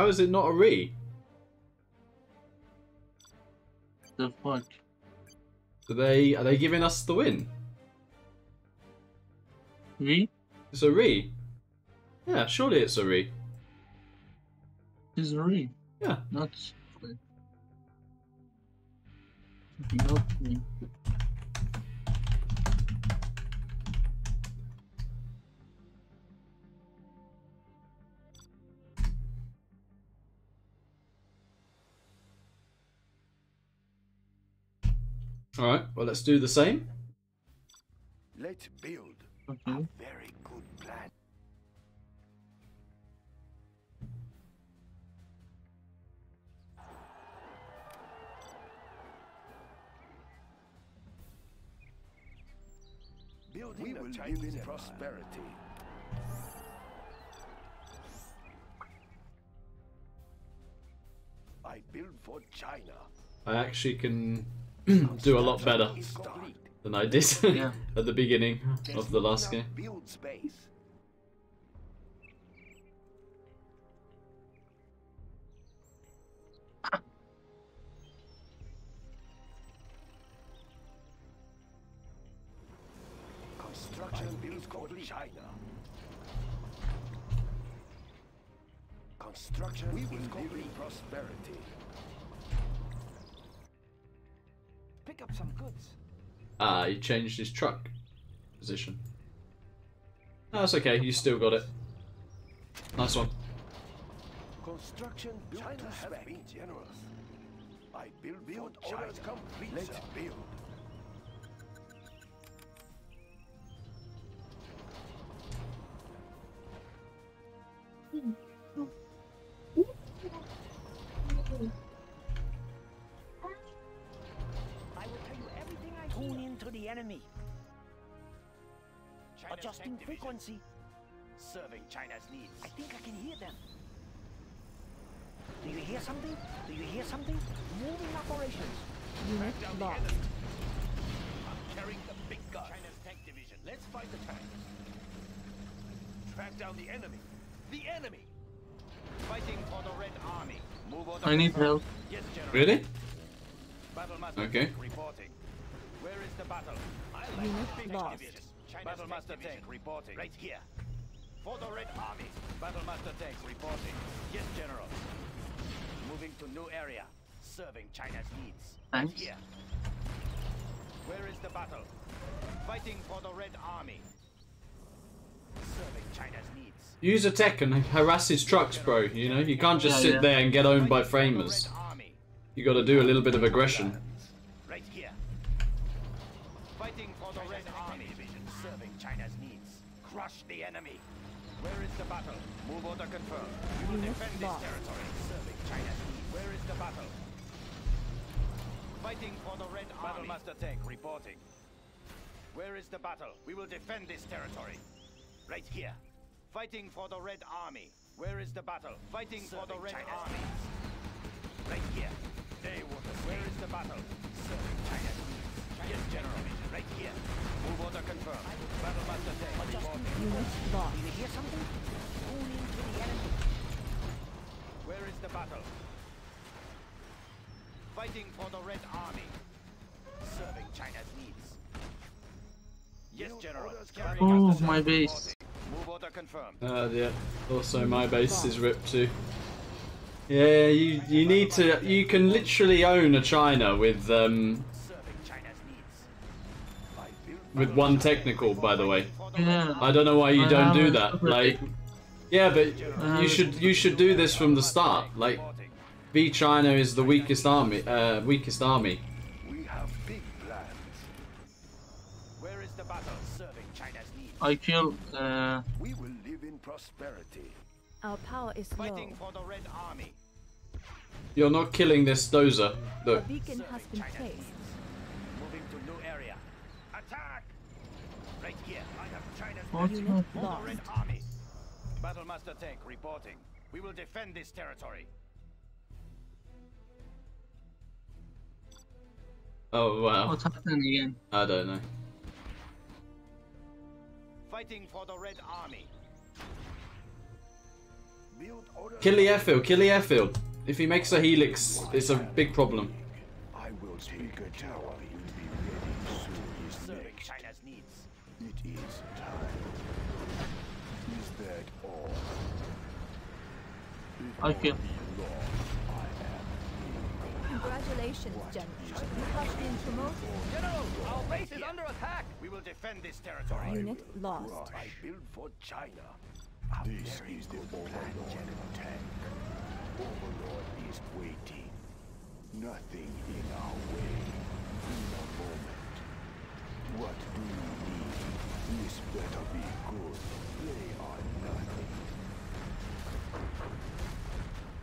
How is it not a re? The fuck? Are they are they giving us the win? Re? It's a re. Yeah, surely it's a re. It's a re? Yeah. Not. Not. All right. Well, let's do the same. Let's build Okay. a mm-hmm. very good plan. Building we will live in prosperity. I build for China. I actually can do a lot better than I did Yeah. at the beginning of the last game. Build space. Construction build for China. Construction we will live in prosperity. Pick up some goods. Ah, he changed his truck position. That's okay. You still got it. Nice one. Construction built China to spec. been generous. I build build orders complete. Let's build. I Tune in to the enemy. Adjusting frequency. Serving China's needs. I think I can hear them. Do you hear something? Do you hear something? Moving operations. Unit Track down lost. I'm carrying the big gun. China's tank division. Let's fight the tanks. Track down the enemy. The enemy. Fighting for the Red Army. Move order I need help. Yes, General. Really? Battlemaster Okay. reporting. Where is the battle? I like Unit lost. Battlemaster tank reporting. Right here. For the Red Army. Battlemaster tank reporting. Yes, General. Moving to new area. Serving China's needs. Right here. Where is the battle? Fighting for the Red Army. Serving China's needs. Use a tech and harass his trucks, bro. You know, you can't just Yeah, sit yeah. there and get owned by Fighting for the flamers. Red Army. You got to do a little bit of aggression. Right here. Fighting for the Red Army division, serving China's needs. Crush the enemy. Where is the battle? Move order confirmed. We will defend this territory, serving China's needs. Where is the battle? Fighting for the Red Army. Battlemaster tank reporting. Where is the battle? We will defend this territory. Right here. Fighting for the Red Army. Where is the battle? Fighting for the Red Army. Right here. They will Where is the battle? Serving China's needs. Yes, General. Right here. Move order confirmed. Battlemaster tank reporting. Unit lost. Do you hear something? Tune in to the enemy. Where is the battle? Fighting for the Red Army. Serving China's needs. Yes, General. Oh, my base. reporting. Move order confirmed. Uh, yeah. Also, my base is ripped too. Yeah, you you need to. You can literally own a China with um with one technical, by the way. Yeah. I don't know why you I don't do that. a- Like, yeah, but you should you should do this from the start. Like, reporting. B China is the weakest army. Uh, weakest army. We have big plans. Where is is the battle? Serving China's needs. I kill. Uh, We will live in prosperity. Our power is low. Fighting for the Red Army. You're not killing this dozer. A beacon has been placed. Moving to new area. Attack! Right here. I have China's What back. Unit lost. Red Army. Battlemaster tank reporting. We will defend this territory. Oh wow. what's happening again? I don't know. Fighting for the Red Army. Kill the airfield. Kill the airfield. If he makes a helix, it's a big problem. I will take a tower. Will be ready soon. Serving China's needs. It is time. Is that all? If I kill. all be law, I am Congratulations, General. You have been promoted. General, our base is under attack. We will defend this territory. Unit lost. I build for China. A this is the Overlord tank. Overlord is waiting. Nothing in our way. In a moment. What do you need? This better be good. They are nothing.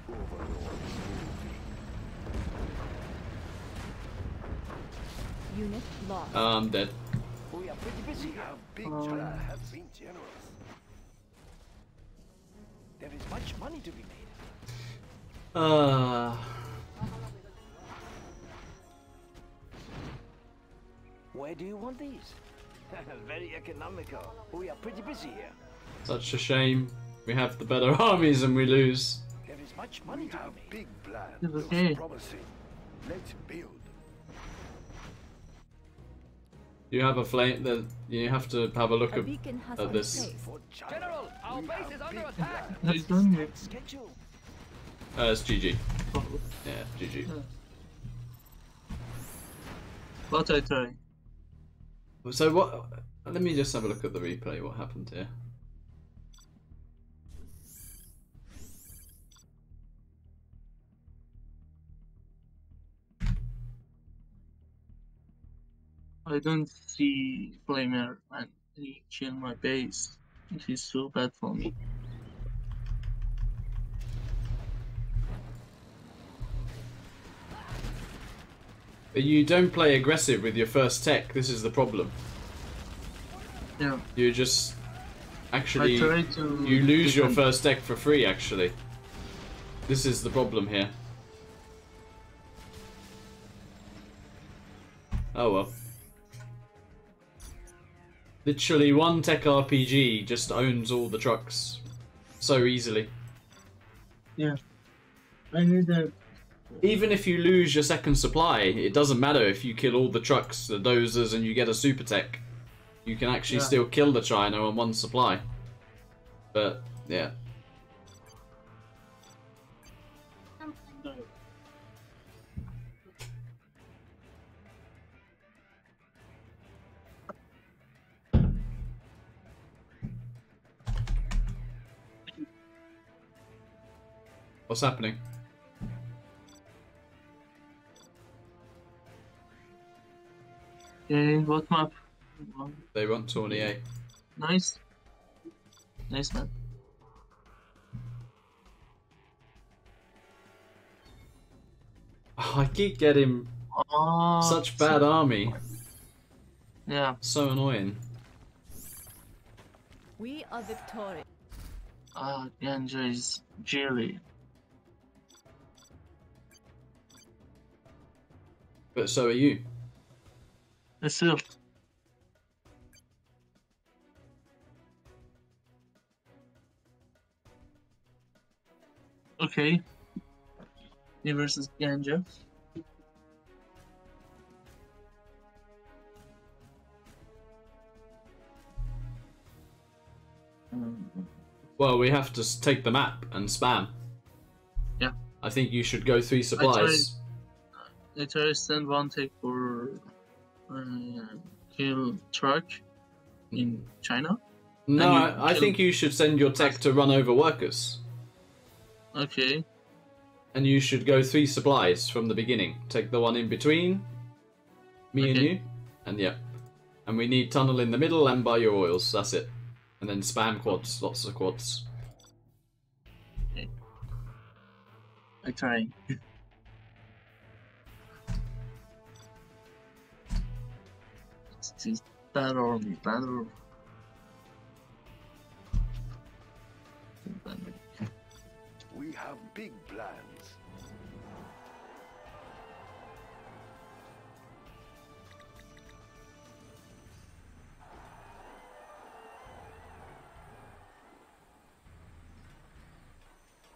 Overlord moving. Unit lost. Uh, I'm dead. We are pretty busy. We have big Um, China have been generous. There is much money to be made. Uh, Where do you want these? Very economical. We are pretty busy here. such a shame. We have the better armies and we lose. There is much money we to have be big plans. It's Looks okay. promising. Let's build. You have a flame. The, you have to have a look A at, at this. placed. For China. General, our We base have is under attack. plans. I done it. Schedule. Uh, it's GG. Oh. Yeah, GG. But I try. So what? Let me just have a look at the replay. What happened here? I don't see Flamer and he kill my base. It is so bad for me. You don't play aggressive with your first tech. This is the problem. Yeah. You just actually I try to you lose your first tech for free. Actually, this is the problem here. Oh well. Literally, one tech RPG just owns all the trucks so easily. Yeah. I need a Even if you lose your second supply, it doesn't matter if you kill all the trucks, the dozers, and you get a super tech. You can actually Yeah. still kill the China on one supply. But yeah, what's happening? Okay, what map? They want Tournier. Nice. Nice man. Oh, I keep getting Oh, such bad army. Yeah. So annoying. We are victorious. Ah, Ganja is jelly. But so are you. Still. Okay. Me versus Ganja. Well, we have to take the map and spam. Yeah. I think you should go three supplies. I try to send one take for uh, kill truck in China. No, I, I kill- think you should send your tech to run over workers. Okay. And you should go three supplies from the beginning. Take the one in between, me and you, and yeah. And we need tunnel in the middle and buy your oils. That's it. And then spam quads, lots of quads. Okay. I try. That or. We have big plans.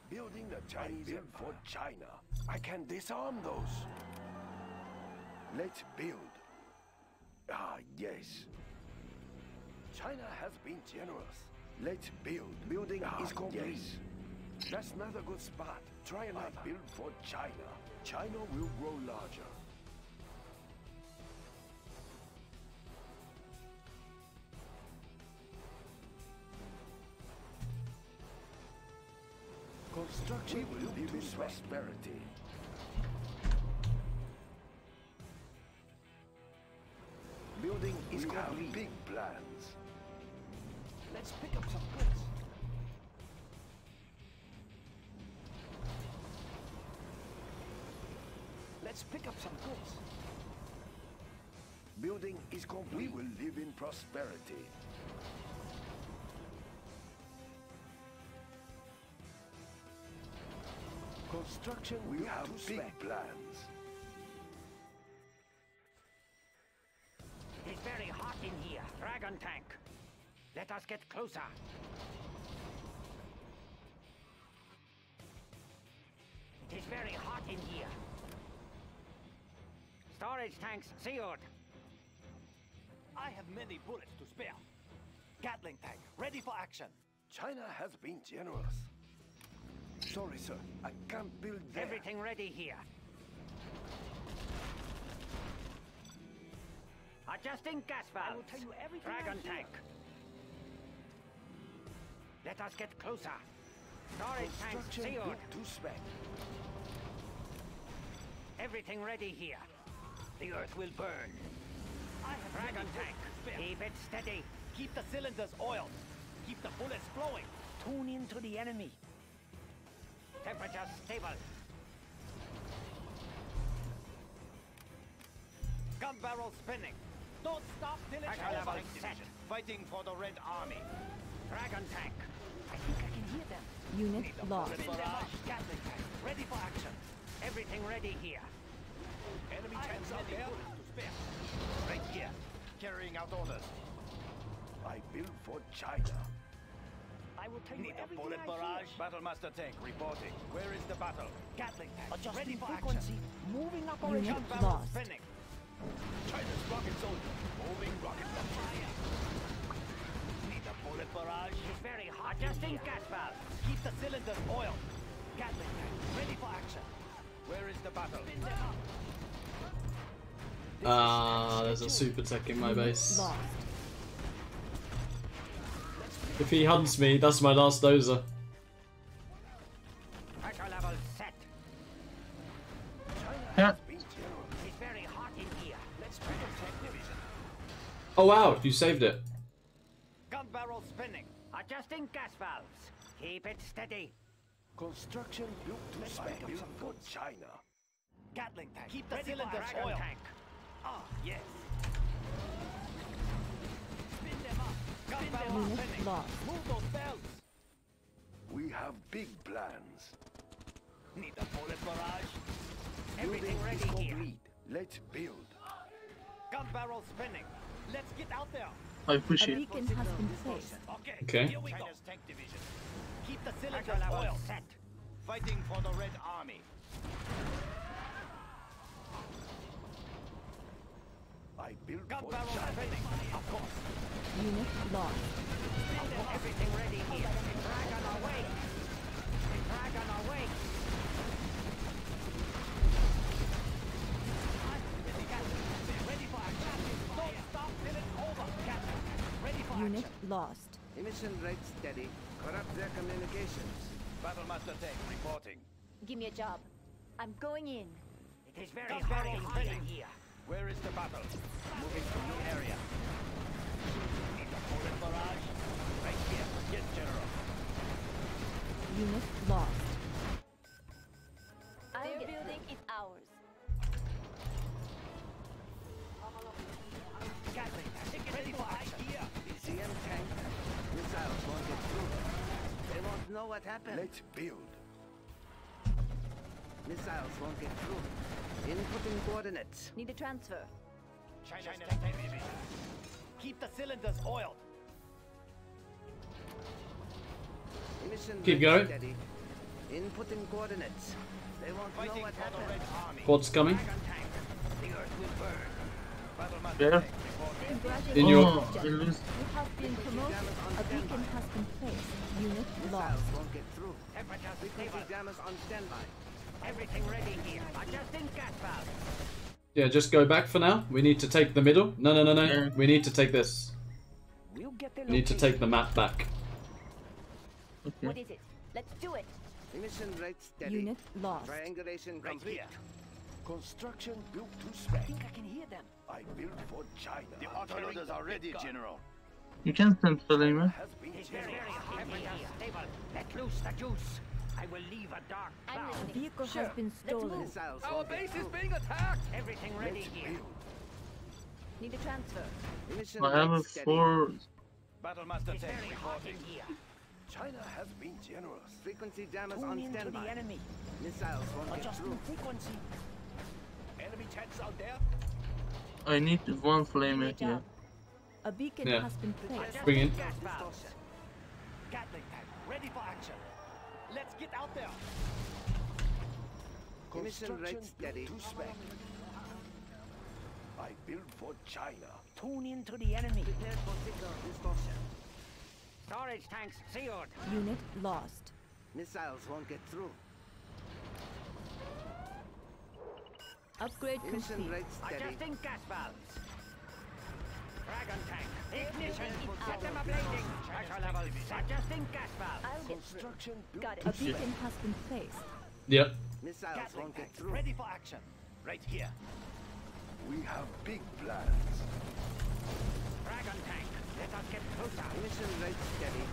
Building the Chinese for China. I can disarm those. Let's build. Ah, yes. China has been generous. Let's build. Building is complete. That's not a good spot. Try another. I build for China. China will grow larger. Construction will live in prosperity. Building is We have complete. big plans. Let's pick up some goods. Let's pick up some goods. Building is complete. We will live in prosperity. Construction we have big spec. plans. Let us get closer. It is very hot in here. Storage tanks sealed. I have many bullets to spare. Gatling tank, ready for action. China has been generous. Sorry, sir. I can't build there. Everything ready here. Adjusting gas valves. I will tell you everything Dragon I hear. Let us get closer. Storage tanks sealed. to spec. Everything ready here. The earth will burn. I have Dragon tank. spare. Keep it steady. Keep the cylinders oiled. Keep the bullets flowing. Tune into the enemy. Temperature stable. Gun barrel spinning. Don't stop till Attack level set. Fighting for the Red Army. Dragon tank. I think I can hear them. Unit lost. Gatling tank, ready for action. Everything ready here. Enemy tanks out there. bullets to spare. Right here. Carrying out orders. I build for China. I will tell you Need a bullet barrage. hear. Battlemaster tank reporting. Where is the battle? Gatling tank, Adjusting ready for frequency. action. Moving up Unit Gun barrel lost. spinning. China's rocket soldier. Moving rocket launcher. Need a bullet barrage. It's very hot. Adjusting gas valves. Keep the cylinders oiled. Gatling tank, ready for action. Where is the battle? Spin them up. Ah, there's a super tech in my base. If he hunts me, that's my last dozer. Pressure level set. Yeah. It's very hot in here. Let's pick up tank division. Oh wow, you saved it. Gun barrel spinning. Adjusting gas valves. Keep it steady. Construction built to spec. pick Built some for. China. Gatling tank. Keep the Ready for cylinders Dragon oiled. tank. Ah, yes. Spin them up. Gun barrel Unit spinning. lost. Move those bells. We have big plans. Need a bullet barrage. Everything Building is ready here. Let's build. Gun barrel spinning. Let's get out there. I appreciate it. beacon has been placed. Okay. Okay. Here we China's tank division. Keep the cylinders Pressure level oiled. set. Fighting for the Red Army. I build Gun for barrel China. spinning. Of course. Unit lost. Everything ready here. Dragon away. Dragon away. Ready for action. Don't stop till it's over. Gatling tank. Ready for Unit lost. Emission rate steady. Corrupt their communications. Battlemaster tank reporting. Give me a job. I'm going in. It is very Gun hot in here. Where is the battle? Moving to new area. Need a bullet barrage? Right here. Yes, General. Unit lost. Their building is ours. What happened. Let's build. Missiles won't get through. Inputting coordinates. Need a transfer. China's, tank division. Keep the cylinders oiled. Mission Keep going. Steady. Inputting coordinates. They won't know what happened. Red Army. Quad's coming. The earth will burn. Battle master Where? tank reporting. Congratulations. In your- Oh, I lose. You have been promoted. A beacon has been placed. Unit lost. won't get through. Temperature Frequency stable. jammers on standby. Everything ready here. Adjusting gas valve. Yeah, just go back for now. We need to take the middle. No, no, no, no. Yeah. We need to take this. We'll get the We need to take the map back. Okay. What is it? Let's do it. Mission rate steady. Unit lost. Triangulation Right complete. here. Construction built to I think I can hear them. I built for China. The autoloaders are ready, General. You can send Flamer. Has been It's very generous. hot. Temperature stable. Let loose the juice. I will leave a dark cloud. listening. Vehicle Sure. has been stolen. Our base is being attacked. Everything ready Let's here. build. Need a transfer. Mission I have a rate four. Battle master It's tank very hot reporting. here. China has been generous. Frequency jammers Tune on in to the enemy. Missiles won't get Adjusting frequency. Enemy tanks out there. I need one Flamer Great here. job. A beacon Yeah. has been placed. Bring in. gas Gatling tank ready for action. Let's get out there. Mission Construction rate steady. to spec. I built for China. Tune in to the enemy. Prepare for signal distortion. Storage tanks sealed. Unit lost. Missiles won't get through. Upgrade Mission complete. Adjusting gas valves. Dragon tank. Ignition. Set them ours. ablazing. Pressure levels. Adjusting gas valves. I'll get through. Construction built Got it. A beacon has been placed. Yep. Missiles Gatling won't get through. ready for action. Right here. We have big plans. Dragon tank. Let us get closer. Mission rate steady.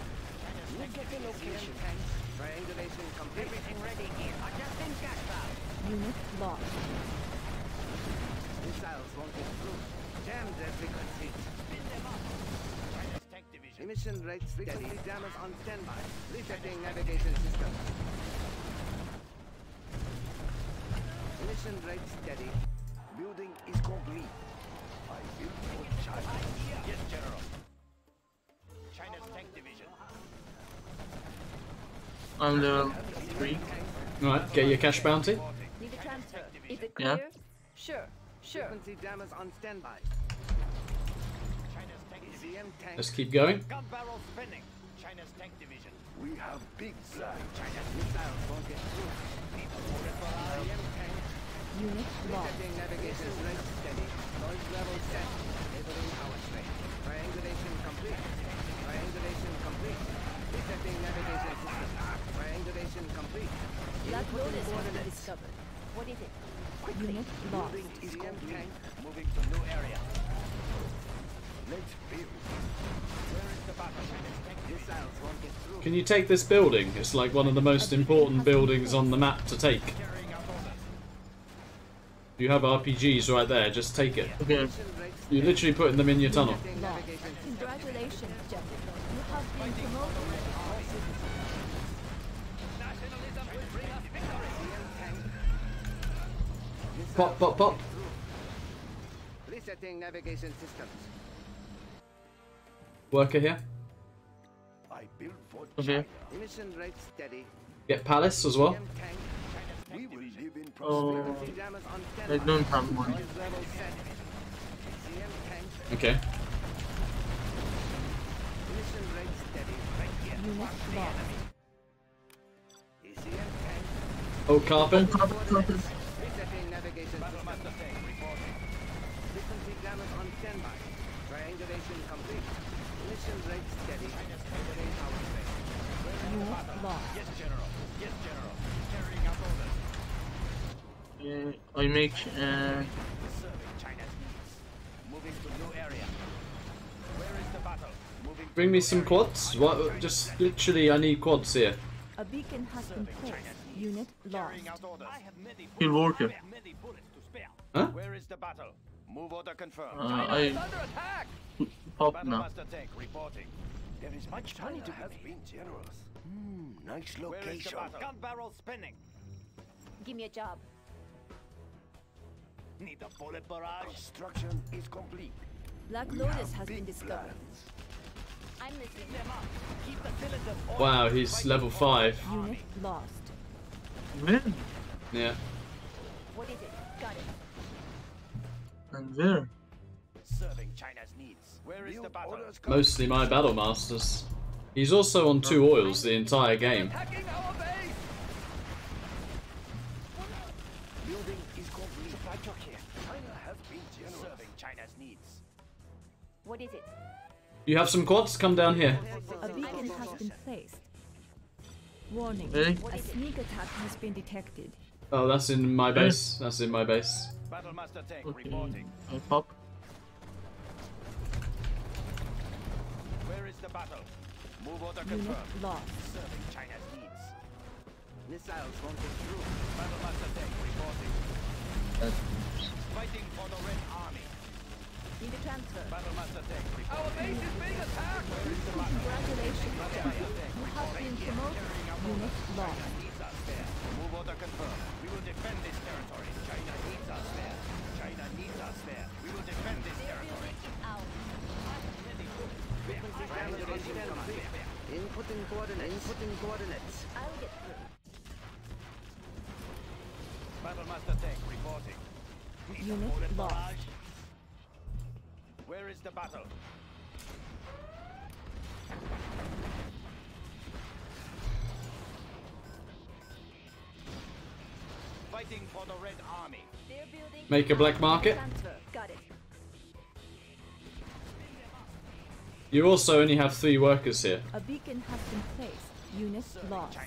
Look at the location. tanks. Triangulation complete. Everything ready here. Adjusting gas valve. Unit lost. Missiles won't get through. Jam their frequencies. Spin them up. China's tank division. Emission rate steady. Frequency jammers on standby. Resetting navigation system. Emission rate steady. Building is complete. I built for China. Yes, General. China's tank division. I'm level three. Alright, get your cash bounty. Need a transfer. Is it Yeah. Sure. Sure. Frequency jammers on standby. China's tank division. Tank. Let's keep going. Gun barrel spinning. China's tank division. We have big plans. Missiles won't get through. ECM tank. Unit lost. Resetting navigation rate steady. Noise level set. Enabling power strength. Triangulation complete. Triangulation complete. Resetting navigation system. Triangulation complete. Black Inputting Lotus has been discovered. What is it? Unit lost. Can you take this building? It's like one of the most important buildings on the map to take. Carrying out orders. You have RPGs right there, just take it. Okay. You're literally putting them in your tunnel. Resetting Lost. navigation system. Congratulations, General. You have been promoted. Nationalism will bring us victory. ECM tank. Missiles Pop, pop, pop. Resetting navigation systems. Worker here. I built for Okay. China. Emission rate steady. Get Palace as well. ECM tank. We will live in Oh, prosperity. Jammers on I standby. don't have money. Noise level set. ECM tank. Okay. Emission rate steady. Unit lost. ECM tank. Oh, carpet. Resetting navigation system. Master tank reporting. Frequency jammers. Triangulation complete. Emission rate steady. Enabling power strength. Unit lost. Yes, General. Yes, General. Carrying out orders. Uh, I make uh, Serving China's Moving to new area. Where is the battle? Moving Bring me some quads. What? Just literally, I need quads here. A beacon has been placed. Unit lost. Carrying out. I have many bullets. worker. I have many bullets to spare. Huh? Where is the battle? Move order confirmed. Uh, I under attack. pop now. master tank reporting. There is much money to has been generous. Hmm, nice Where is the location. Gun barrel spinning. Give me a job. Need a bullet barrage. Construction is complete. Black We Lotus has been discovered. plans. I'm listening. Them up. Keep the cylinders oiled. Wow, he's level five. the. Unit lost. When? Yeah. What is it? Got it. And where? Serving China's needs. Where is the battle? Mostly my battle masters. He's also on two oils the entire game. Attacking our base. Building is complete. Supply truck here. China has been generous. Serving China's needs. What is it? You have some quads? Come down here. A beacon has been placed. Warning. Hey. A sneak attack has been detected. Oh, that's in my base. That's in my base. Battle master tank Okay. reporting. I pop. Where is the battle? Move order Unit confirmed. lost. Serving China's needs. Missiles won't get through. Battle master tank reporting. That's Fighting for the Red Army. Need a transfer. Battle master tank reporting. Our base is being attacked. Where is the? Congratulations. Battle master You have been promoted. Unit lost. needs us there. Move order confirmed. We will defend this coordinates. Inputting coordinates. I'll get through. Battle master tank reporting. Need Unit lost. barrage. Where is the battle? Fighting for the Red Army. Make a black market. Transfer. You also only have three workers here. A beacon has been placed. Unit lost.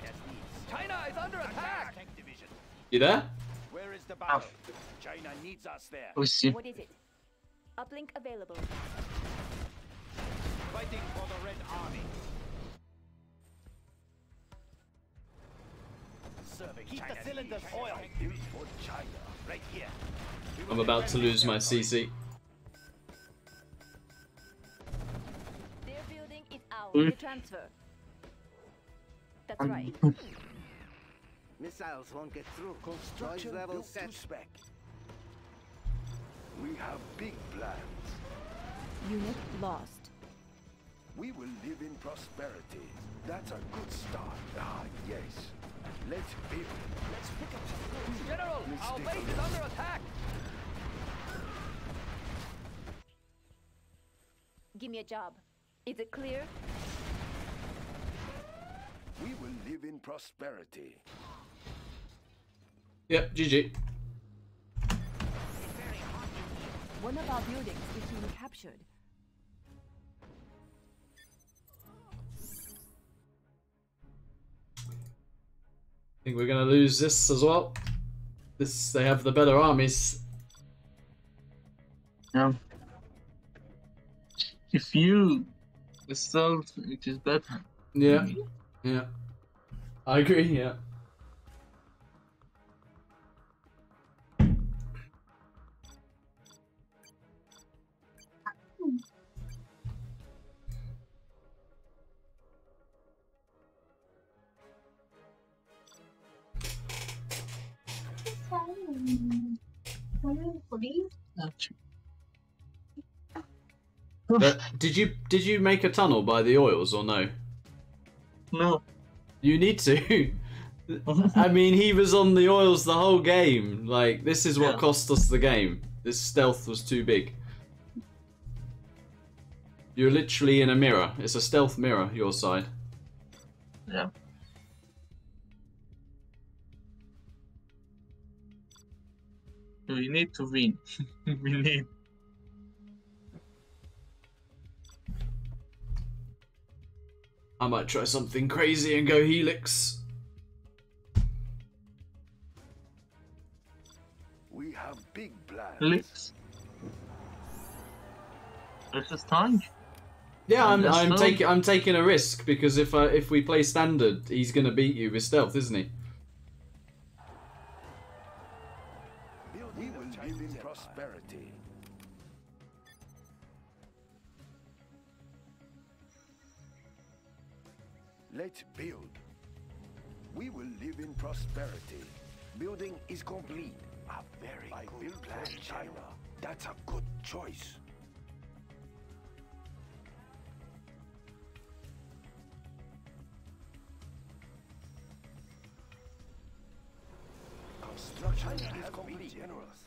China is under attack. Tank division. You there? Where is the oh. battle? China needs us there. Oh, we see. What is it? Uplink available. Fighting for the Red Army. Serving Keep the cylinders oiled. For China. Right here. I'm about to lose my. CC. Building. Mm. Transfer. That's Um, right. Missiles won't get through. Construction Noise level set. to spec. We have big plans. Unit lost. We will live in prosperity. That's a good start. Ah, yes. Let's build. Let's pick up some General, our base is under attack. Give me a job. Is it clear? We will live in prosperity. Yep, GG. One of our buildings is being captured. I think we're gonna lose this as well. This they have the better armies. Yeah. If you stealth, it is better. Yeah. Yeah. I agree, yeah. Actually. But did you did you make a tunnel by the oils or no? No. You need to. I mean, he was on the oils the whole game. Like, this is what Yeah. cost us the game. This stealth was too big. You're literally in a mirror. It's a stealth mirror, your side. Yeah. We need to win. we need. I might try something crazy and go Helix. We have big plans. Helix. versus tank. Yeah, I'm, I'm taking I'm taking a risk because if uh, if we play standard, he's gonna beat you with stealth, isn't he? Let's build. We will live in prosperity. Building is complete. A very I good plan, China. China. That's a good choice. Construction China is complete. generous.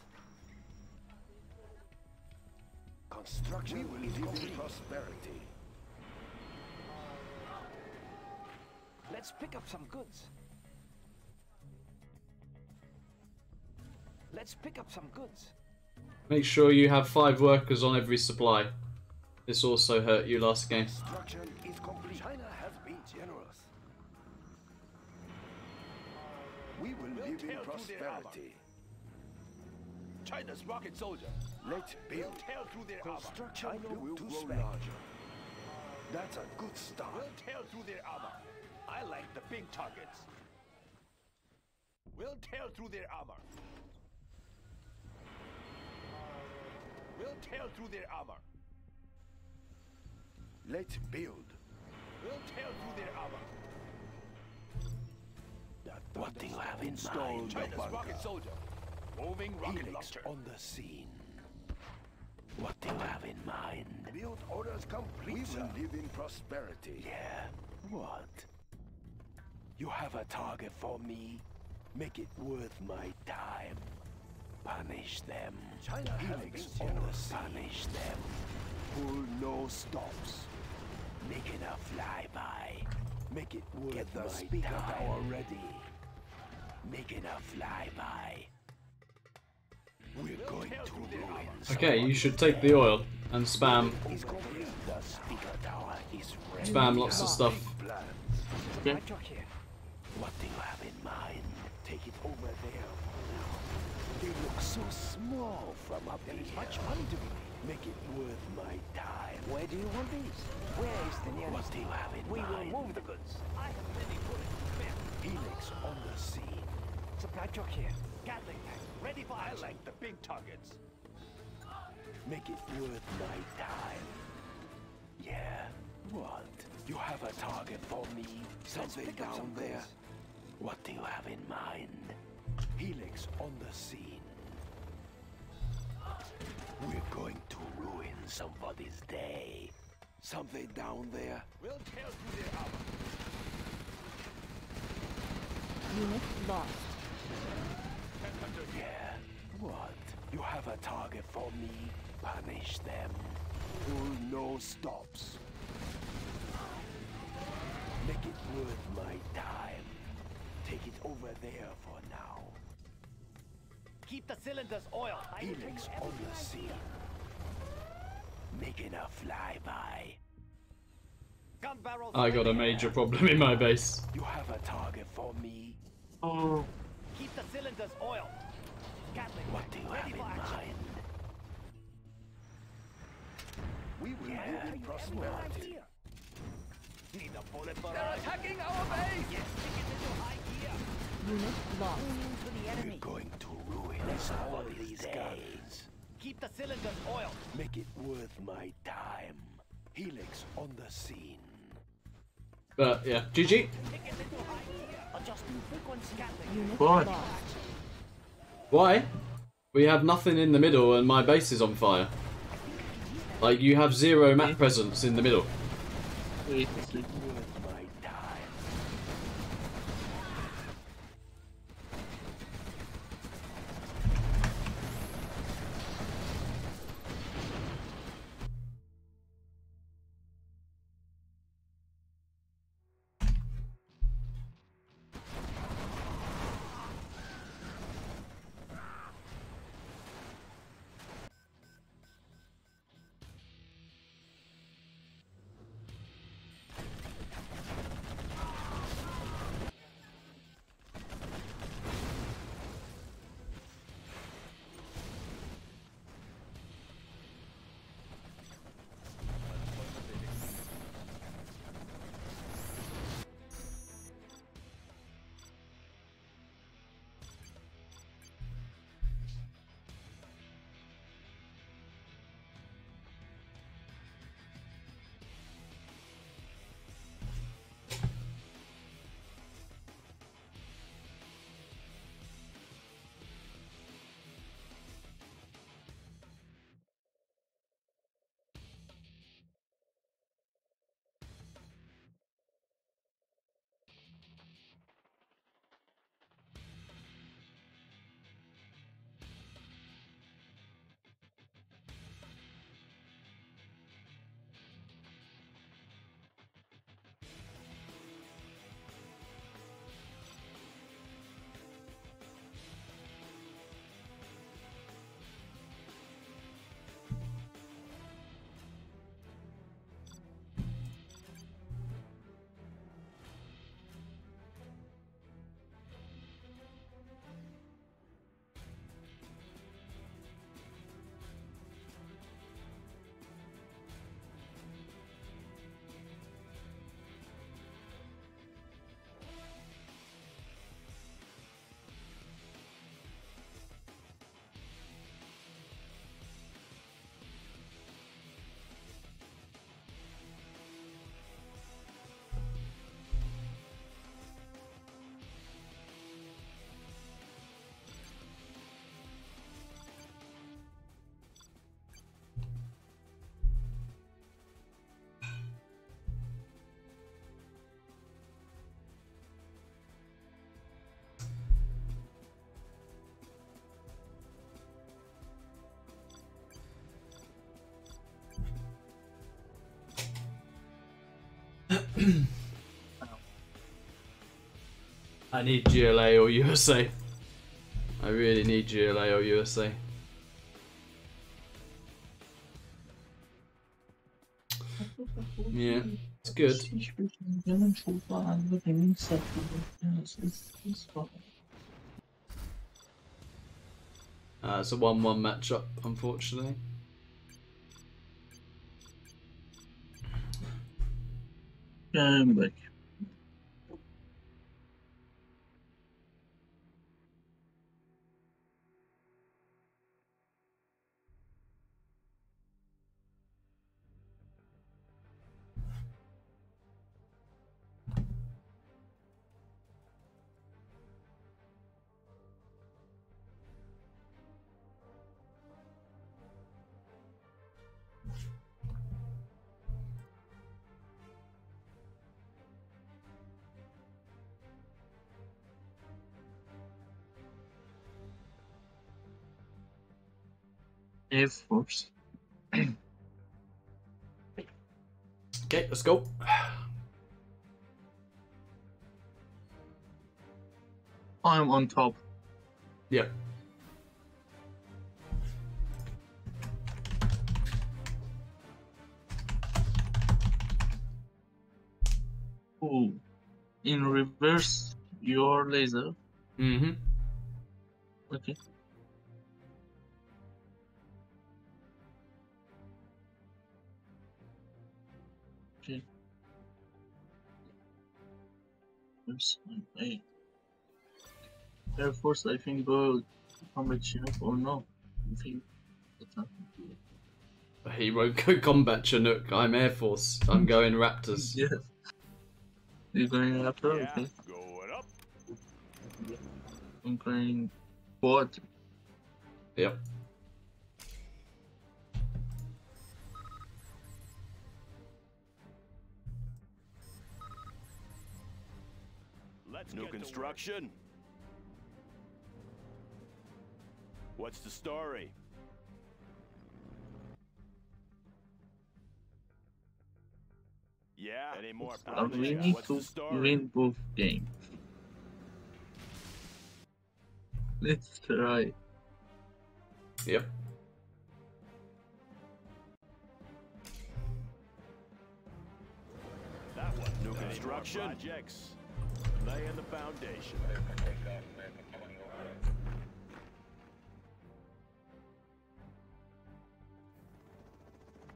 Construction we will live in prosperity. Let's pick up some goods. Let's pick up some goods. Make sure you have five workers on every supply. This also hurt you last game. Construction is complete. China has been generous. We will We'll live in tear through their armor. prosperity. China's rocket soldier. Let's We'll build. tear through their armor. Construction China will grow larger. That's a good start. We'll tear through their armor. I like the big targets. We'll tear through their armor. We'll tear through their armor. Let's build. We'll tear through their armor. What do you have in Installed China's rocket soldier. Moving rocket launcher. on the scene. What do you have in mind? Build orders complete. We will live in prosperity. Yeah. What? You have a target for me? Make it worth my time. Punish them. China has Helix been on the generous. scene. Punish them. Pull no stops. Make it a flyby. Make it worth Get the my speaker time. tower ready. Make it a flyby. We're We'll going to ruin. Okay, you should take the oil and spam. The speaker tower is ready. spam lots of stuff. Plans. Okay. Right up here. What do you have in mind? Take it over there for now. They look so small from up There is here. much money to be made. Make it worth my time. Where do you want these? Where is the nearest? What do you have in We mind? will move the goods. I have many bullets to spare. Helix on the scene. Supply truck here. Gatling tank. Ready for I like the big targets. Make it worth my time. Yeah. What? You have a target for me? Something pick down some there? Goods. What do you have in mind? Helix on the scene. We're going to ruin somebody's day. Something down there? We'll tell you their armor. Unit lost. Yeah. What? You have a target for me? Punish them. Pull no stops. Make it worth my time. Take it over there for now. Keep the cylinders oiled. I will Helix on the scene. Making a flyby. Gun barrels. I got a major problem in my base. You have a target for me? Oh, Keep the cylinders oiled. Gatling What do you Ready have in for action. mind? We will Yeah. live in prosperity. Need a bullet for They're attacking our base. Yes, take it into high gear. Unit lost. To the We're going to ruin somebody's days. Keep the cylinders oiled. Make it worth my time. Helix on the scene. But yeah, GG. Take it into high gear. Adjusting frequency. Unit Boy. lost. Why? We have nothing in the middle and my base is on fire. Like you have zero map presence in the middle. I need GLA or USA. I really need GLA or USA. Yeah, it's good. Uh, it's a 1 1 matchup, unfortunately. I'm back. Force. Okay, let's go. I'm on top. Yep. Ooh. In reverse, your laser. Mm-hmm. Okay. Oops, wait. Air Force, I think, go combat Chinook or no? I think that's not. He won't go combat Chinook. I'm Air Force. I'm going Raptors. Yes. You're going after? Yeah, Okay. going up. I'm going forward. Yep. Let's New construction. What's the story? Yeah. Any more Uh, we need What's to win both games. Let's try. Yep. That one. New construction. Projects. Laying the foundation.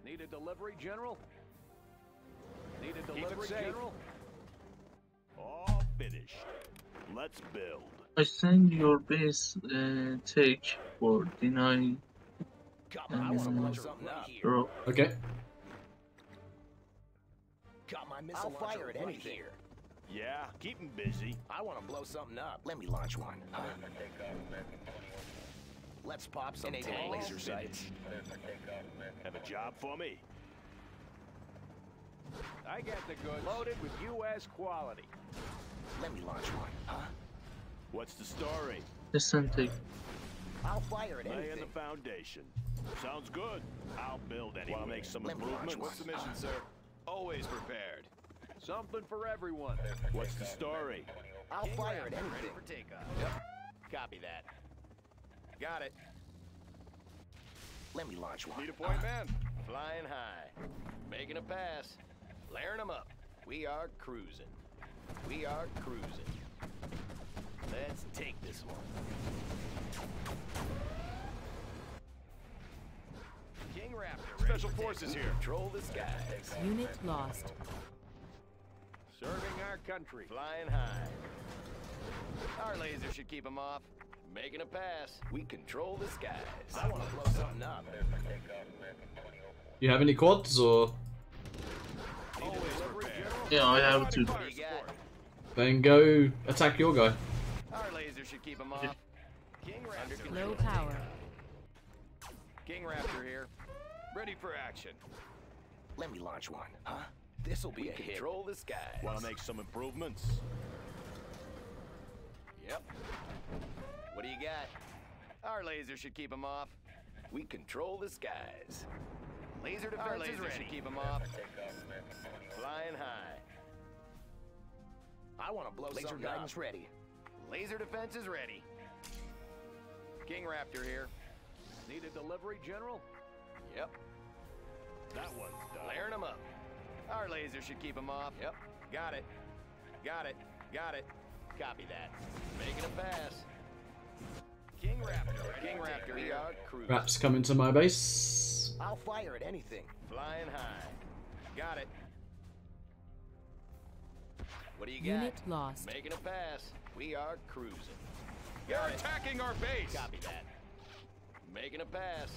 Need a delivery, General? Need a delivery. General? All finished. Let's build. I send your base uh, take for deny Come on, I want to blow something up. bro. Okay. Got my missile I'll fire at anything. Yeah, keep 'em busy. I want to blow something up. Let me launch one. Huh? Let's pop some All tank laser sights. Have a job for me? I got the goods. Loaded with U.S. quality. Let me launch one. Huh? What's the story? Listen, take. I'll fire at Laying anything. the foundation. Sounds good. I'll build anyway. Want to make some Let me launch improvements? one. What's the mission, sir? Always prepared. Something for everyone. What's the story? I'll fire at anything. Ready for takeoff. Yep. Copy that. Got it. Let me launch one. Need a point man? Flying high. Making a pass. Layering them up. We are cruising. We are cruising. Let's take this one. King Raptor. Special forces here. Control the skies. Unit lost. Serving our country. Flying high. Our laser should keep them off. Making a pass. We control the skies. I want to blow something up. You have any quads or Yeah, I have to. What do you got? then go attack your guy. Our laser should keep them off. King Raptor. Low power. King Raptor here. Ready for action. Let me launch one, huh? This'll be a hit. Control the skies. Want to make some improvements? Yep. What do you got? Our laser should keep them off. We control the skies. Laser defense Our laser should keep them off. Flying high. I want to blow Laser something guidance up. ready. Laser defense is ready. King Raptor here. Need a delivery, General? Yep. That one's done. Layering them up. Our laser should keep them off. Yep. Got it. Got it. Got it. Copy that. Making a pass. King Raptor. King Raptor. We are cruising. Raps coming to my base. I'll fire at anything. Flying high. Got it. What do you got? Unit lost. Making a pass. We are cruising. They're attacking our base! Copy that. Making a pass.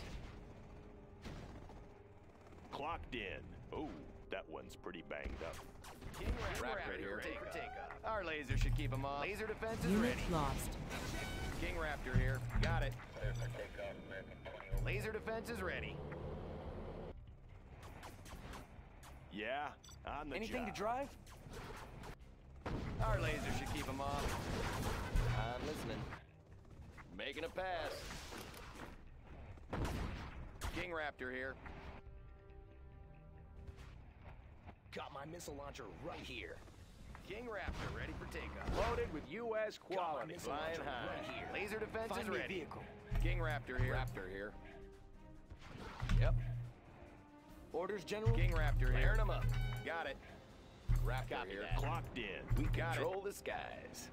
Clocked in. Oh, that one's pretty banged up. King Raptor, here. Ready for takeoff. Our laser should keep them off. Laser defense is Unit ready. lost. King Raptor here. Got it. Laser defense is ready. Yeah, on the Anything job. to drive? Our laser should keep them off. I'm listening. Making a pass. King Raptor here. Got my missile launcher right here. King Raptor ready for takeoff. Loaded with U.S. Quality. missile Flying launcher high. right here. Laser defense Find is me a ready. vehicle. King Raptor here. Raptor here. Yep. Orders, General? King Raptor here. Layering them up. Got it. Raptor Copy here. that. Clocked in. We Got control the skies.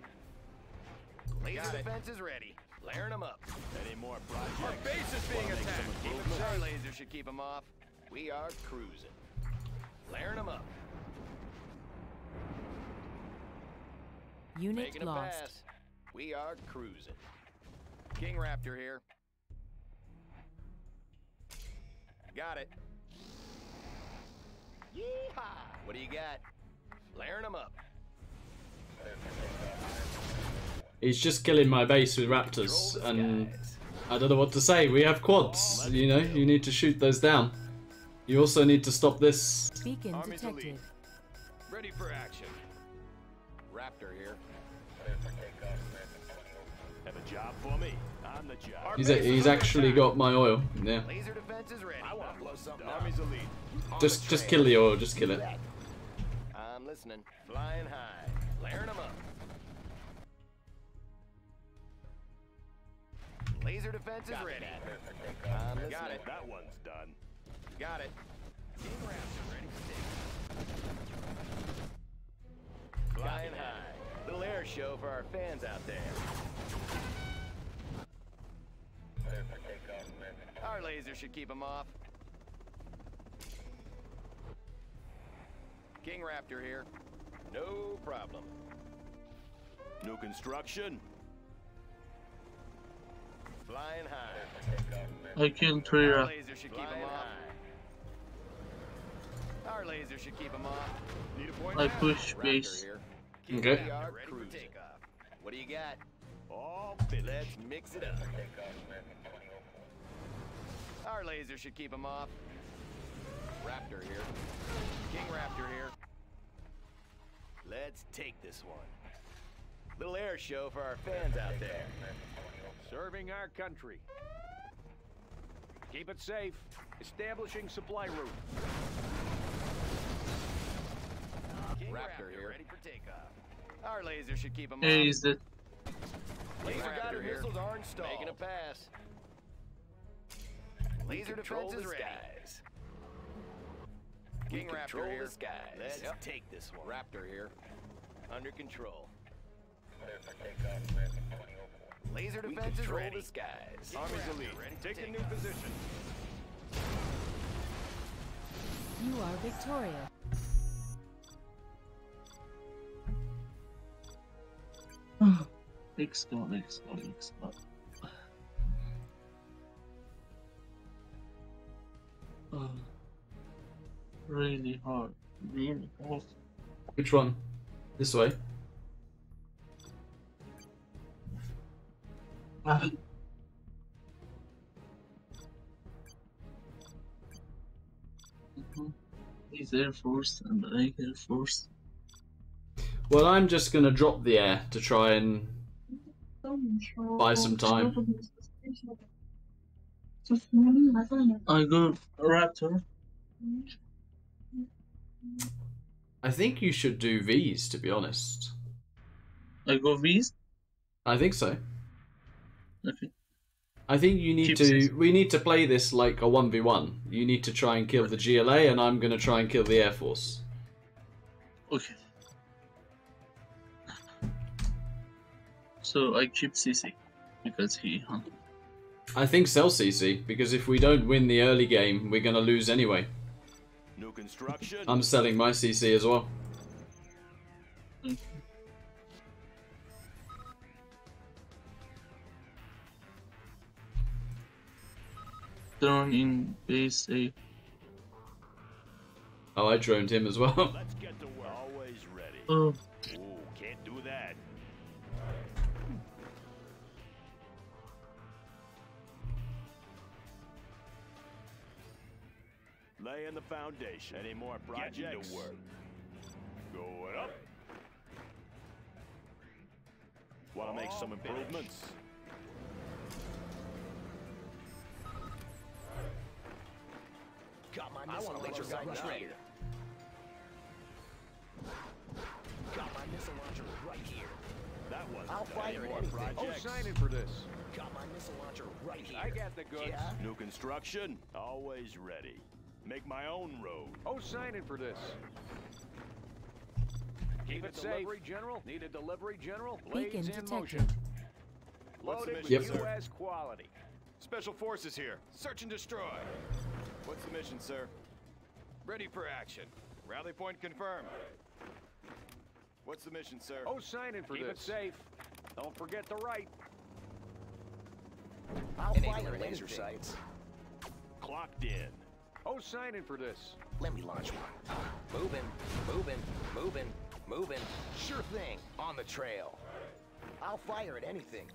Laser Got defense is ready. Layering them up. Any more Our base is being Wanna make some attacked. Keep 'em improvements? Our laser should keep them off. We are cruising. Layering them up. Unit Making a lost. pass. We are cruising. King Raptor here. Got it. Yeehaw! What do you got? Layering them up. He's just killing my base with raptors, and I don't know what to say. We have quads, you know. You need to shoot those down. You also need to stop this. Beacon Army's detected. elite. Ready for action. Raptor here. Have a job for me? On the job. He's base is he's actually got my oil. Yeah. Laser defense is ready. I want to blow something. Army's elite. Just just kill the oil. Just kill it. I'm listening. Flying high. Layering them up. Laser defense is ready. I'm. Got it. That one's done. Got it. King Raptor ready for take. Flying high. Little air show for our fans out there. Our laser should keep them off. King Raptor here. No problem. New construction? Flying high. I killed Our Trira. laser should keep them off. Our laser should keep them off. Need a point I push Raptor base. here. Okay. We are ready for takeoff. What do you got? Oh, All Let's mix it up. Our laser should keep them off. Raptor here. King Raptor here. Let's take this one. Little air show for our fans out there. Serving our country. Keep it safe. Establishing supply route. King Raptor Raptor, here. ready for takeoff. Our laser should keep them Hey, off. is that Laser Raptor guided here. missiles are installed. Making a pass. Laser defense is ready. Skies. King Raptor here. the skies. Let's Yep. take this one. Raptor here. Under control. Laser We defense is ready. the skies. Army's elite. ready for Take a new takeoff. position. You are victorious. X gun, X gun, X gun. Oh, really hard. Really hard. Which one? This way. Ah. Mhm. He's Air Force and I Air Force. Well, I'm just gonna drop the air to try and buy some time. I go Raptor. I think you should do V's, to be honest. I go V's. I think so. Okay. I think you need Keep to. We need to play this like a one v one. You need to try and kill the GLA, and I'm gonna try and kill the Air Force. Okay. So I keep CC because he. Huh? I think sell CC because if we don't win the early game, we're gonna lose anyway. New construction. I'm selling my CC as well. Drone in base A. Oh, I droned him as well. Let's get to work. Always ready. Oh, Laying the foundation. Any more projects? Getting to work. Going up. Want to make some improvements? Got my missile launcher guidance ready. Got my missile launcher right here. That was. I'll fire Any at more anything. projects? Oh, signing for this. Got my missile launcher right here. I got the goods. Yeah? New construction. Always ready. Make my own road. Oh, signing for this. Keep it Delivery, delivery, General. Need a delivery, General. Beacon Blades in detected. motion. What's Loaded with Yep. U.S. quality. Special forces here. Search and destroy. What's the mission, sir? Ready for action. Rally point confirmed. What's the mission, sir? Oh, signing for Keep this. it safe. Don't forget the right. I'll Enabling fire laser sights. Clocked in. Oh, signing for this. Let me launch one. Moving, moving, moving, moving. Sure thing. On the trail. I'll fire at anything.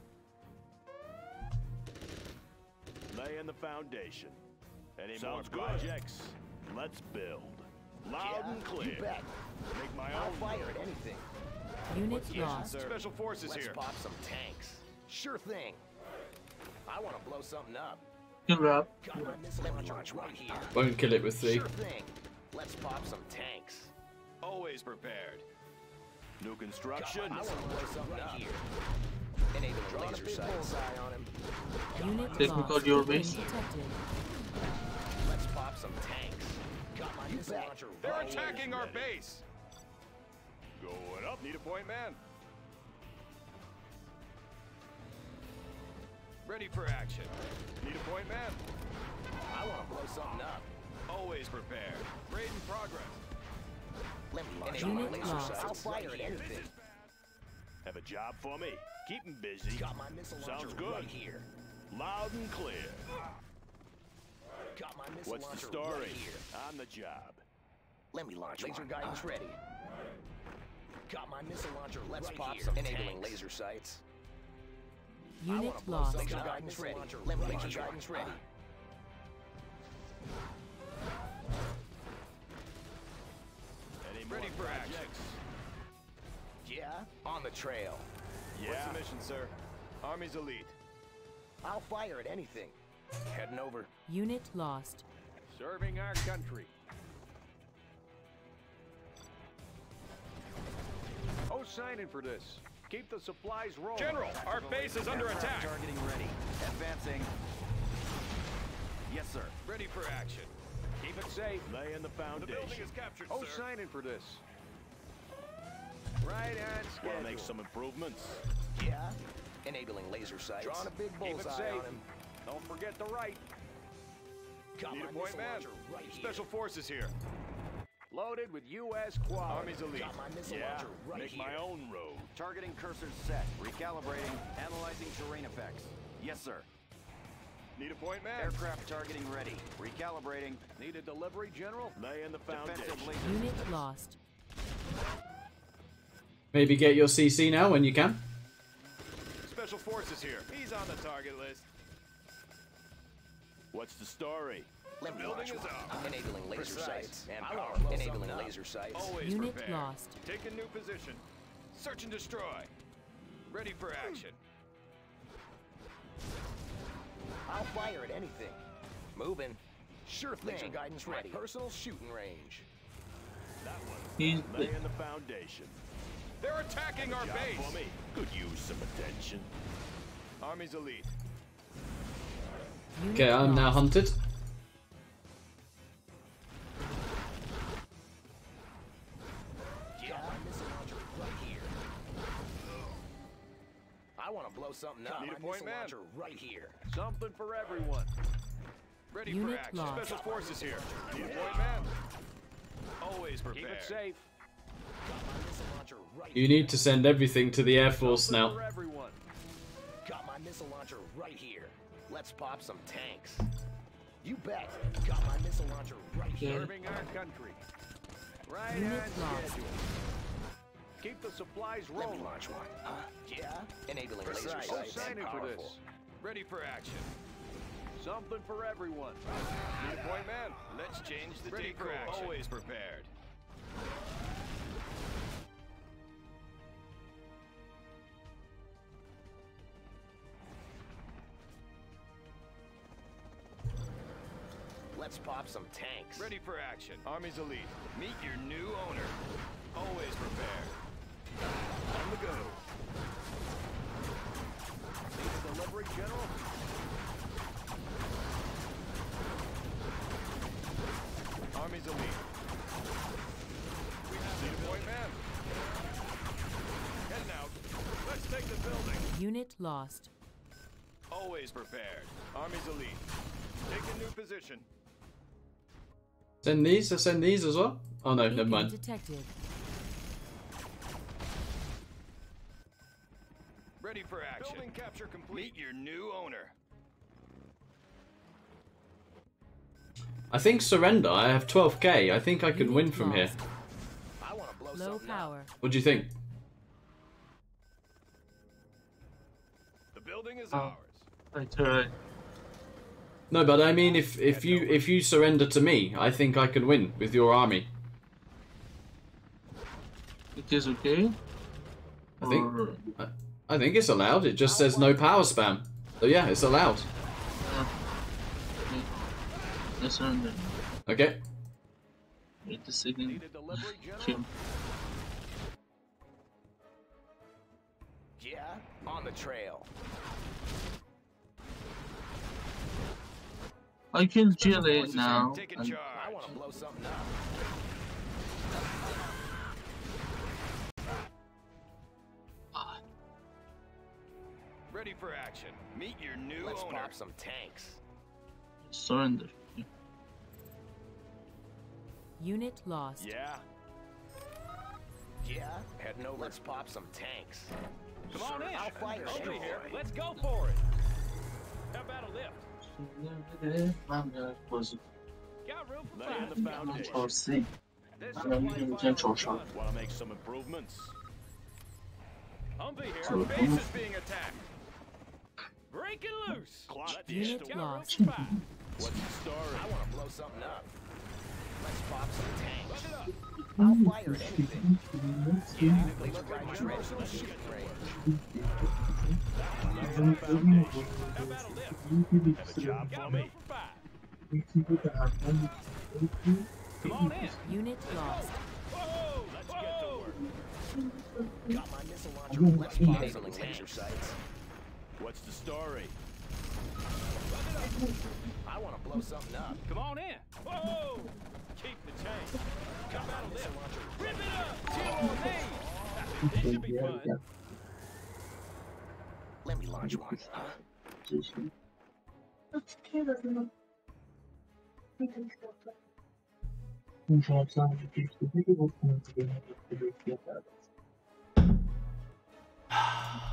Laying the foundation. Any Sounds more good. projects? Let's build. Loud yeah, and clear. You bet. Make my I'll own fire road. at anything. Unit lost. Special forces Let's here. pop some tanks. Sure thing. I want to blow something up. Kill grab. Got my missile launcher. Won't kill it with three. Sure thing. Let's pop some tanks. Always prepared. New construction. I want to blow something up. Here. Enabling laser sights. bullseye on him. Unit Technical your Beacon base. Let's pop some tanks. Got my missile launcher They're attacking our base. Going up. Need a point man. Ready for action. Need a point man. I want to blow something up. Always prepared. Raid in progress. Let me launch Unit my laser lost. sights. I'll fire at anything. Have a job for me. Keep 'em busy. Got my missile launcher Sounds good. right here. Loud and clear. Got my missile What's the story? right here. On the job. Let me launch laser guidance ready. Got my missile launcher. Let's right pop here. some enabling laser sights. I Unit wanna blow lost. Laser guidance ready. Let me laser guidance ready. Any Ready for action. Yeah? On the trail. Yeah. What's the mission, sir? Army's elite. I'll fire at anything. Heading over. Unit lost. Serving our country. Oh, signing for this. Keep the supplies rolling. General, our base is under attack. Targeting ready. Advancing. Yes, sir. Ready for action. Keep it safe. Laying the The building foundation. is captured, Oh, sir. signing for this. Right on schedule. Want to make some improvements? Yeah? Enabling laser sights. Drawing a big Keep it bullseye safe. on him. Don't forget the right. Got Need my a point missile man. launcher right here. Special forces here. Loaded with U.S. quality. Army's elite. Got my missile Yeah. launcher right Make here. my own road. Targeting cursors set. Recalibrating. Analyzing terrain effects. Yes, sir. Need a point man. Aircraft targeting ready. Recalibrating. Need a delivery, General? Lay in the Defensive foundation. Unit lost. Maybe get your CC now when you can. Special forces here. He's on the target list. What's the story? Let me building launch is one. up. Enabling laser Precise sights. and I wanna powerful. blow Enabling laser sights. Always Unit prepared. lost. Take a new position. Search and destroy. Ready for action. I'll fire at anything. Moving. Sure thing. Laser guidance ready. My personal shooting range. That one. He's Laying the foundation. They're attacking our base. for me. Could use some attention. Army's elite. Okay, I'm now hunted. Something up. Need a point man? right here. Something for everyone. Ready Unit for action. lost. Special forces here. Need a point man? Always prepared. Keep it safe. Got my missile launcher right You need to send everything to the Air Force now. Got my missile launcher right here. Let's pop some tanks. You bet. Got my missile launcher right here. Serving our country. Right Unit on lost. schedule. Keep the supplies Let me rolling. launch one. Huh? Yeah. Enabling laser Precise. sights and Signing for this. Ready for action. Something for everyone. Need a point man? Let's change the Ready for action. Always prepared. Let's pop some tanks. Ready for action. Army's elite. Meet your new owner. Always prepared. On the go. Need delivery, General? Army's elite. We have the point man. Heading out. Let's take the building. Unit lost. Always prepared. Army's elite. Take a new position. Send these? I send these as well? Oh no, never mind. detected. Ready for action. Building capture complete. Meet your new owner. I think surrender. I have 12k. I think I can win from here. I want to blow Low something up. power. What do you think? The building is Oh. ours. Right, alright. No, but I mean, if if you if you surrender to me, I think I can win with your army. It is okay? I think Or- I, I think it's allowed. It just says no power spam. So yeah, it's allowed. Ah. I surrender. Okay. Wait a second. Need a delivery, General? Kill. Yeah. On the trail. I can Special it now. Taking and charge. I want to blow something up. Ready for action. Meet your new Let's owner. pop some tanks. surrender. Unit lost. Yeah. Yeah. Heading over. Let's pop some tanks. Come on in. I'll fire Over it. here. Let's go for it. How about a lift? Got room for Laying five. the foundation. Control C. This I'm gonna supply do fire control will shot. run. Want to make some improvements? Humvee here. So, Base is being attacked. Break it loose. Clock Unit this. Got room lost. What's the story? I want to blow something up. Let's pop some tanks. Run it up. I'll fire at anything. Yeah. Laser guidance ready for the shooting range. How about a lift? Have a job for me? room for five. Come on in. Unit lost. Whoa! Let's get to work. Got my missile launcher. Let's pop some laser sights. What's the story? I want to blow something up. Come on in. Whoa! Keep the change. How about a lift? Rip it up. Chill on me. This should be fun. Let me launch one.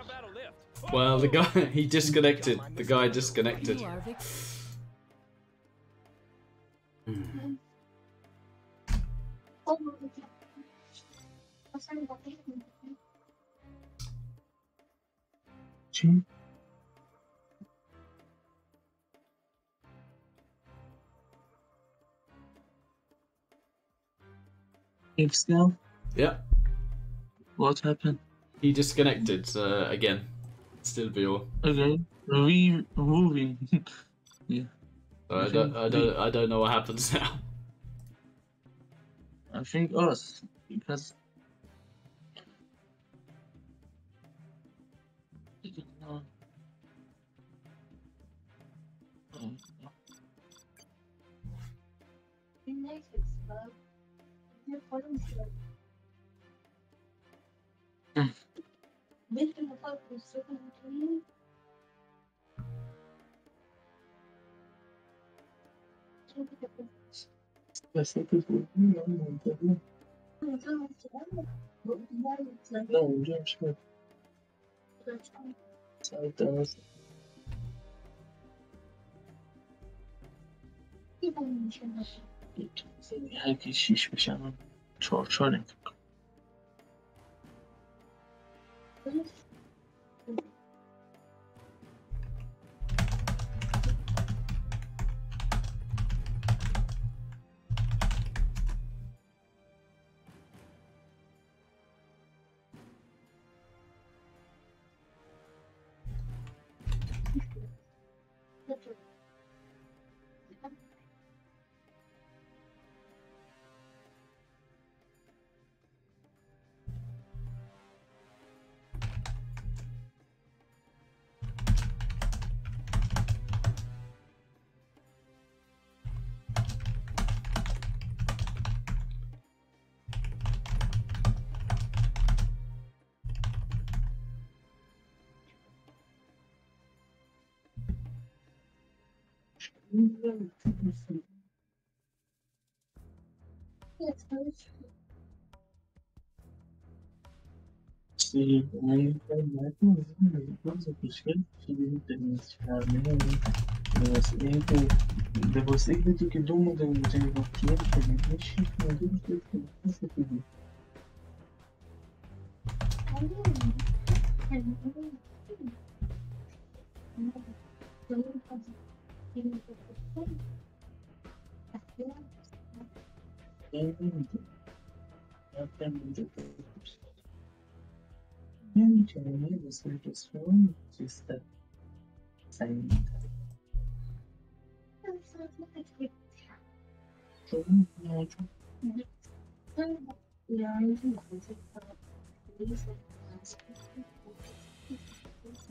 How about a lift? Well, the guy he disconnected. The guy disconnected. You are victorious. Yeah, what happened? He disconnected uh, again. Stilvior. Okay, we moving. yeah, So I don't, I don't, I don't know what happens now. I think us because. Vete no puedo Não, onde é que Sai dança. Hakikish بشم چهار چهار نمی‌تونم Mm-hmm. Sim, aí internet, mas quando eu pesquei, cheguei na internet, cara, no ocidente, de você acredito que думаю, de um jeito que eu cheguei, eu cheguei, eu cheguei, eu cheguei, eu cheguei. Thank you. 영양제, 영양제, 영양제, você registrou no artista saindo. 좋은 영양제, 영양제, 영양제, 영양제, 영양제, 영양제, 영양제,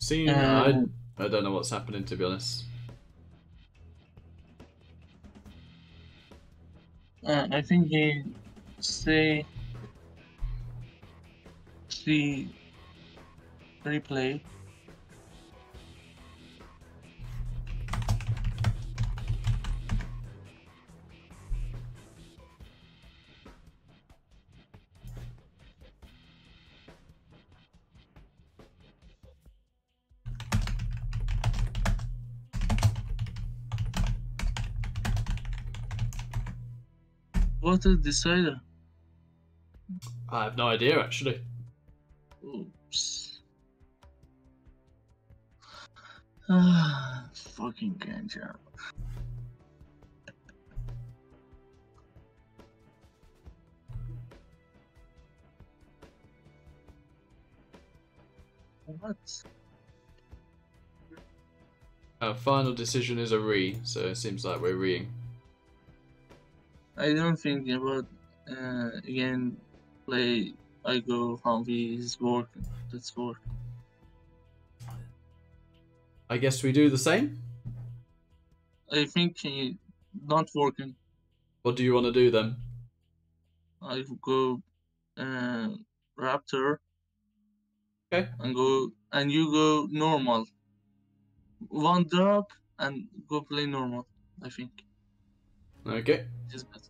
See, Um, I, I don't know what's happening to be honest. Uh, I think he say see replay. What is the decider? I have no idea actually. Oops. Ah, fucking ganja. What? Our final decision is a re, so it seems like we're reing. I don't think about uh, again play. I go Humvee is working. That's work. I guess we do the same. I think he not working. What do you want to do then? I go uh, Raptor. Okay. And go and you go normal. One drop and go play normal. I think Okay. better.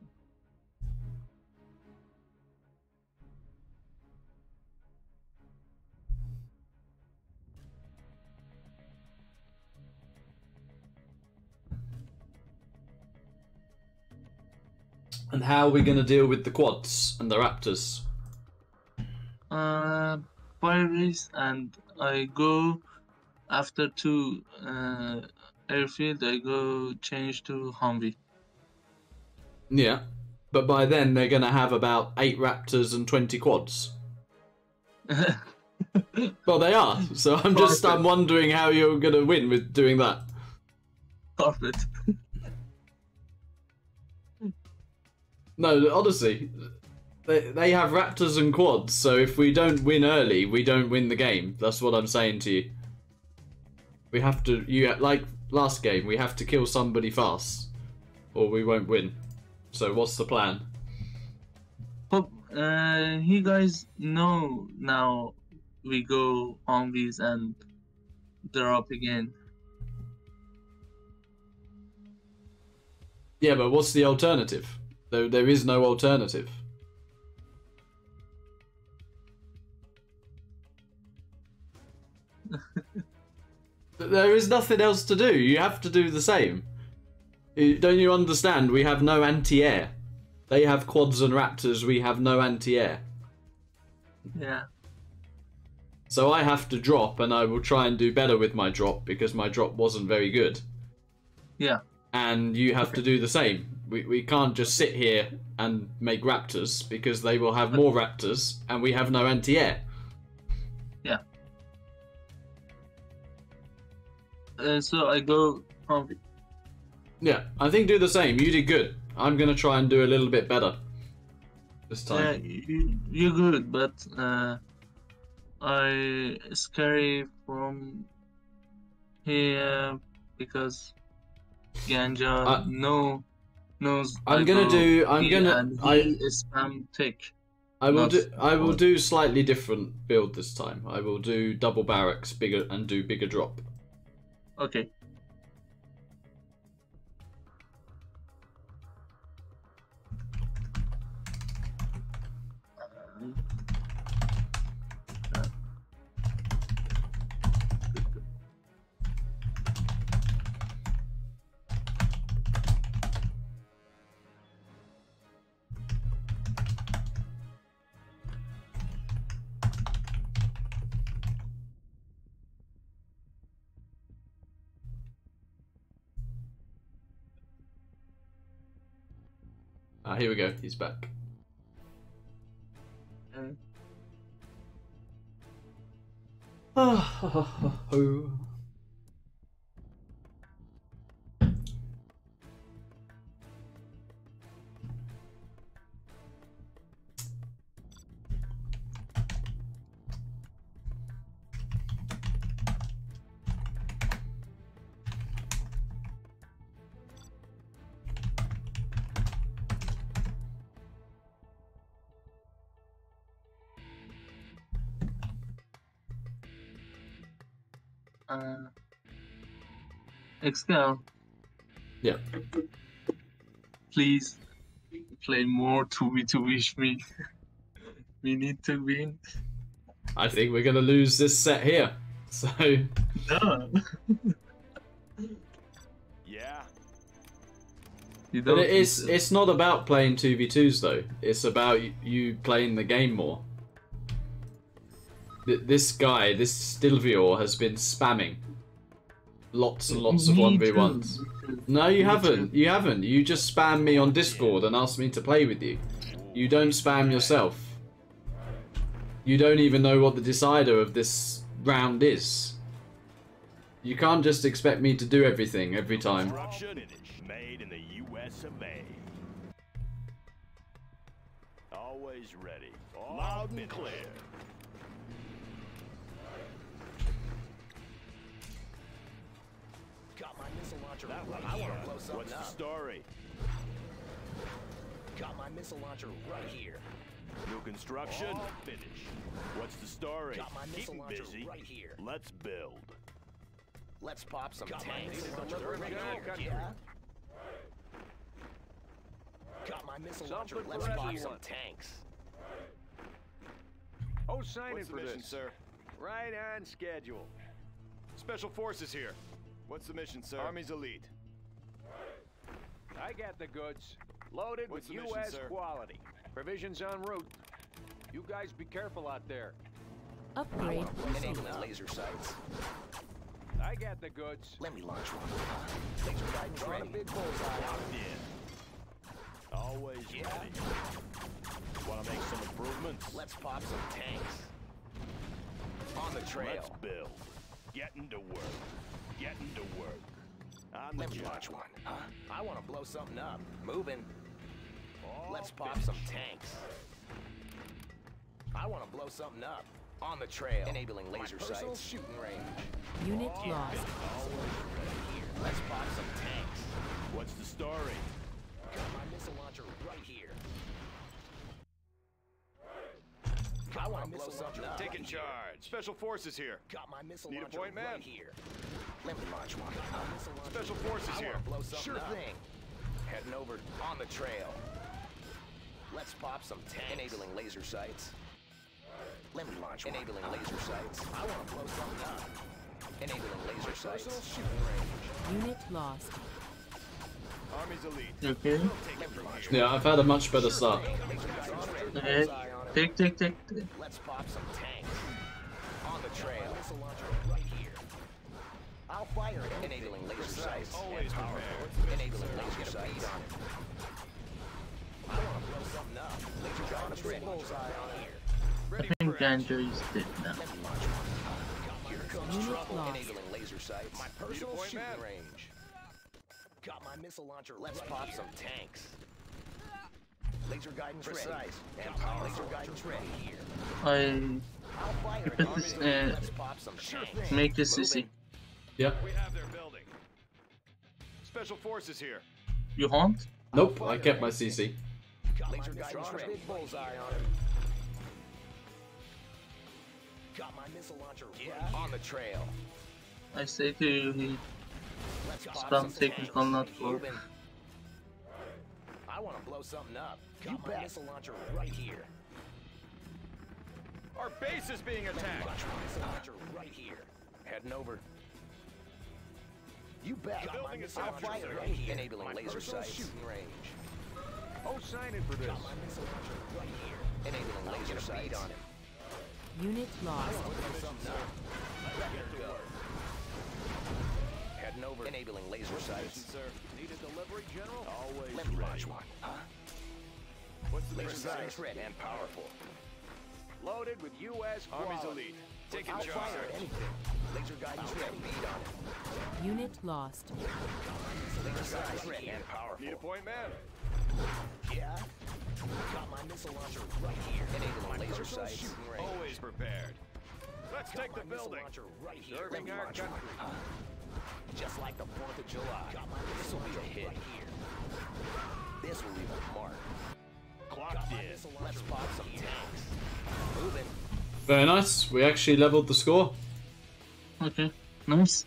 And how are we going to deal with the quads and the raptors? Uh, Pirates and I go after two uh, airfield. I go change to Humvee. Yeah. But by then they're going to have about 8 raptors and 20 quads. well, they are. So I'm just I'm wondering how you're going to win with doing that. Perfect. No, honestly, they they have raptors and quads. So if we don't win early, we don't win the game. That's what I'm saying to you. We have to you like last game. We have to kill somebody fast, or we won't win. So what's the plan? Hope uh, you guys know now we go on these and drop again. Yeah, but what's the alternative? There, there is no alternative. there is nothing else to do. You have to do the same. Don't you understand? We have no anti-air. They have quads and raptors. We have no anti-air. Yeah. So I have to drop, and I will try and do better with my drop because my drop wasn't very good. Yeah. And you have to do the same. We, we can't just sit here and make raptors because they will have more raptors, and we have no anti-air. Yeah. Uh, so I go Humvee. Yeah, I think do the same. You did good. I'm gonna try and do a little bit better this time. Yeah, you, you're good, but uh, I scary from here because Ganja Uh, no knows. I'm gonna do- I'm here gonna- I- is spam tick. I will do. I will do slightly different build this time. I will do double barracks, bigger, and do bigger drop. Okay. Here we go. He's back. Uh, Uh, ExCaL, Yeah. please play more to be to wish me. we need to win. I think we're gonna lose this set here. So No. Yeah. You You don't but it is. It's not about playing two v twos though. It's about you playing the game more. Th- This guy, this Stilvior, has been spamming lots and lots of Me 1v1s. too. No, you Me haven't. You haven't. You just spam me on Discord and ask me to play with you. You don't spam yourself. You don't even know what the decider of this round is. You can't just expect me to do everything every time. Made in the U.S. of A. Always ready. Loud and clear. Got my missile launcher That right one. I want to blow something What's the story? Got my missile launcher right here. New construction? Finish. What's the story? Got my missile Keep launcher busy. right here. Let's build. Let's pop some Got my tanks. missile launcher Right right here, country. yeah? Got my missile launcher. Let's pop everyone. some tanks. Oh, signing What's the for mission, this. sir? Right on schedule. Special Forces here. What's the mission, sir? Army's elite. I got the goods. Loaded What's with the mission, U.S. quality. Provisions en route. You guys be careful out there. Upgrade Enabling complete. laser sights. I got the goods. Let me launch one. Laser guidance Drawing a ready. big bullseye. Locked in. Always ready. Want to make some improvements? Let's pop some tanks. On the trail. Let's build. Getting to work. Getting to work. On the Let me job. launch one. Huh? I want to blow something up. Moving. All Let's pop finished. some tanks. I want to blow something up. On the trail. Enabling laser My personal sights. shooting range. Unit lost. Here. Let's pop some tanks. What's the story? Got my missile launcher right here. I want to blow something up. Taking charge. Special Forces here. Got my missile Need a launcher point, man? right here. Let me launch one. Got my missile launcher. Special Forces I here. wanna blow Sure up. thing. Heading over on the trail. Let's pop some tanks. Enabling laser sights. Let me launch one. Enabling laser sights. I want to blow something up. Enabling laser sights. shooting range. Unit lost. Army's elite. Okay. Take it from here. Yeah, I've had a much better start. Laser guidance ready. Okay. Bullseye on it. Take, take, take. take. Let's pop some tanks. Fire. Enabling laser sights. Always and powerful. Enabling laser sights. on it. I want to blow something up. Laser guidance ready. Bullseye on here. Ready I think for action. Ganja is dead now. Let me launch one. Here comes Unit trouble. lost. Enabling laser sights. My personal point, shooting man? range. Got my missile launcher. Let's pop some tanks. Laser guidance Precise ready. And power laser guidance ready here. I I'll fire. Put this, uh, Let's pop some tanks. make this Moving. Sissy. Yep. We have their building. Special Forces here. You hunt? Nope, I kept my CC. Got laser guidance. Big bullseye on it. Got my missile launcher right on the trail. I say to you, he Let's pop Spam some technical tanks. not for- Moving. I want to blow something up. Got my missile launcher right here. Our base is being attacked. Missile launcher right here. Heading over. You bet. Got my Building is missile captured, launcher right here. Enabling My laser personal sights. shooting range. Oh, signing for this. Got my missile launcher right here. Enabling laser sights. on him. Unit lost. Blow something up. Ready to go. Heading over. Enabling laser sights. Sir, Need a delivery, General? Always Let me ready. launch one. Huh? what's the Laser mission, sights sir? ready and powerful. Loaded with U.S. Army's quality. elite. Taking I'll charge. fire at anything. Laser guidance ready. Beat on it. Unit lost. Laser sights ready and powerful. Need a point, man? Yeah. Got my missile launcher right here. Enabling laser sights. Range. Always prepared. Let's Got take the building. launcher right here. Serving Let our country. Huh? Just like the 4th of July. Got my missile launcher right here. This will leave a mark. Clocked Got my in. missile launcher Let's pop some tanks. Moving. Very nice. We actually leveled the score. Okay. Nice.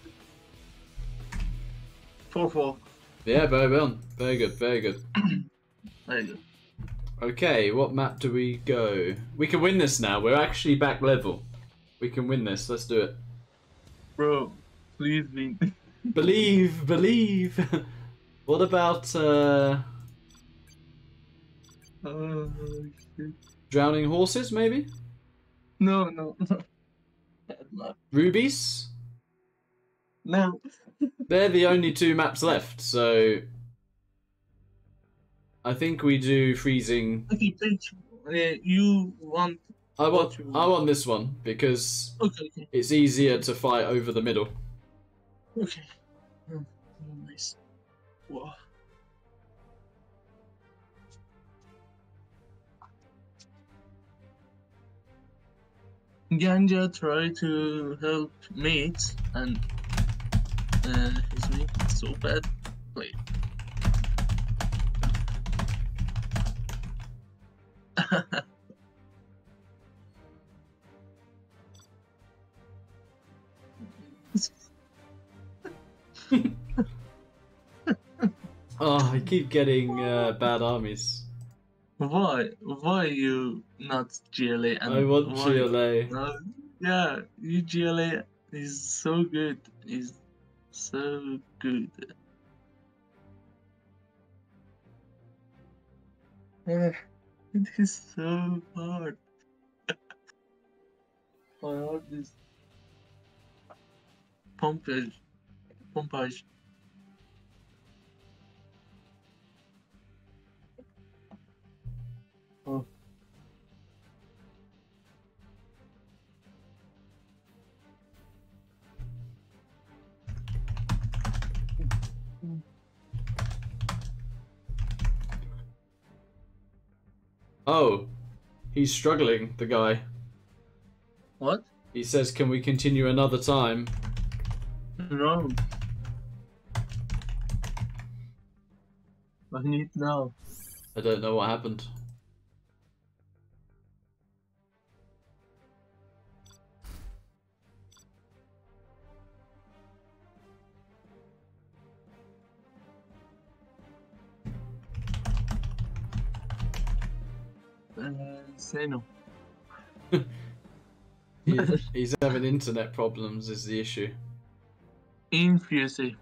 4 4. Yeah, very well. Very good, very good. Very good. Okay, what map do we go? We can win this now. We're actually back level. We can win this. Let's do it. Bro, please win. Believe, believe. What about uh, shit. drowning horses? Maybe No, no, no. Rubies. No. They're the only two maps left, so I think we do freezing. Okay, please. Uh, you want. I want you I want this one because Okay, okay. it's easier to fight over the middle. Okay. Oh, nice. Wow. Ganja tried to help mate and uh, his mate so bad played. Oh, I keep getting uh, bad armies. Why? Why you not GLA? And I want why- GLA. No, yeah, you GLA is so good. Is so good. It is so hard. My heart is pompage. Pompage. Oh, he's struggling. The guy. What? He says, "Can we continue another time?" No. I need now. I don't know what happened. Say no. He- he's having internet problems. Is the issue? Infusy.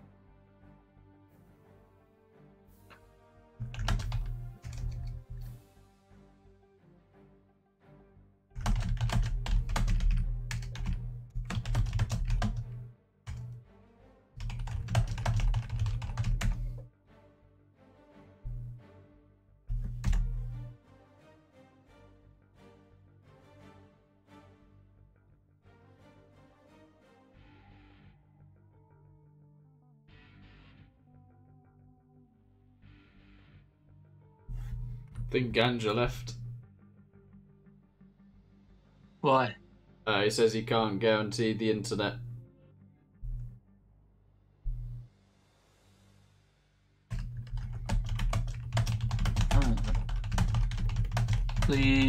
Think Ganja left. Why? Uh, he says he can't guarantee the internet. Please. No.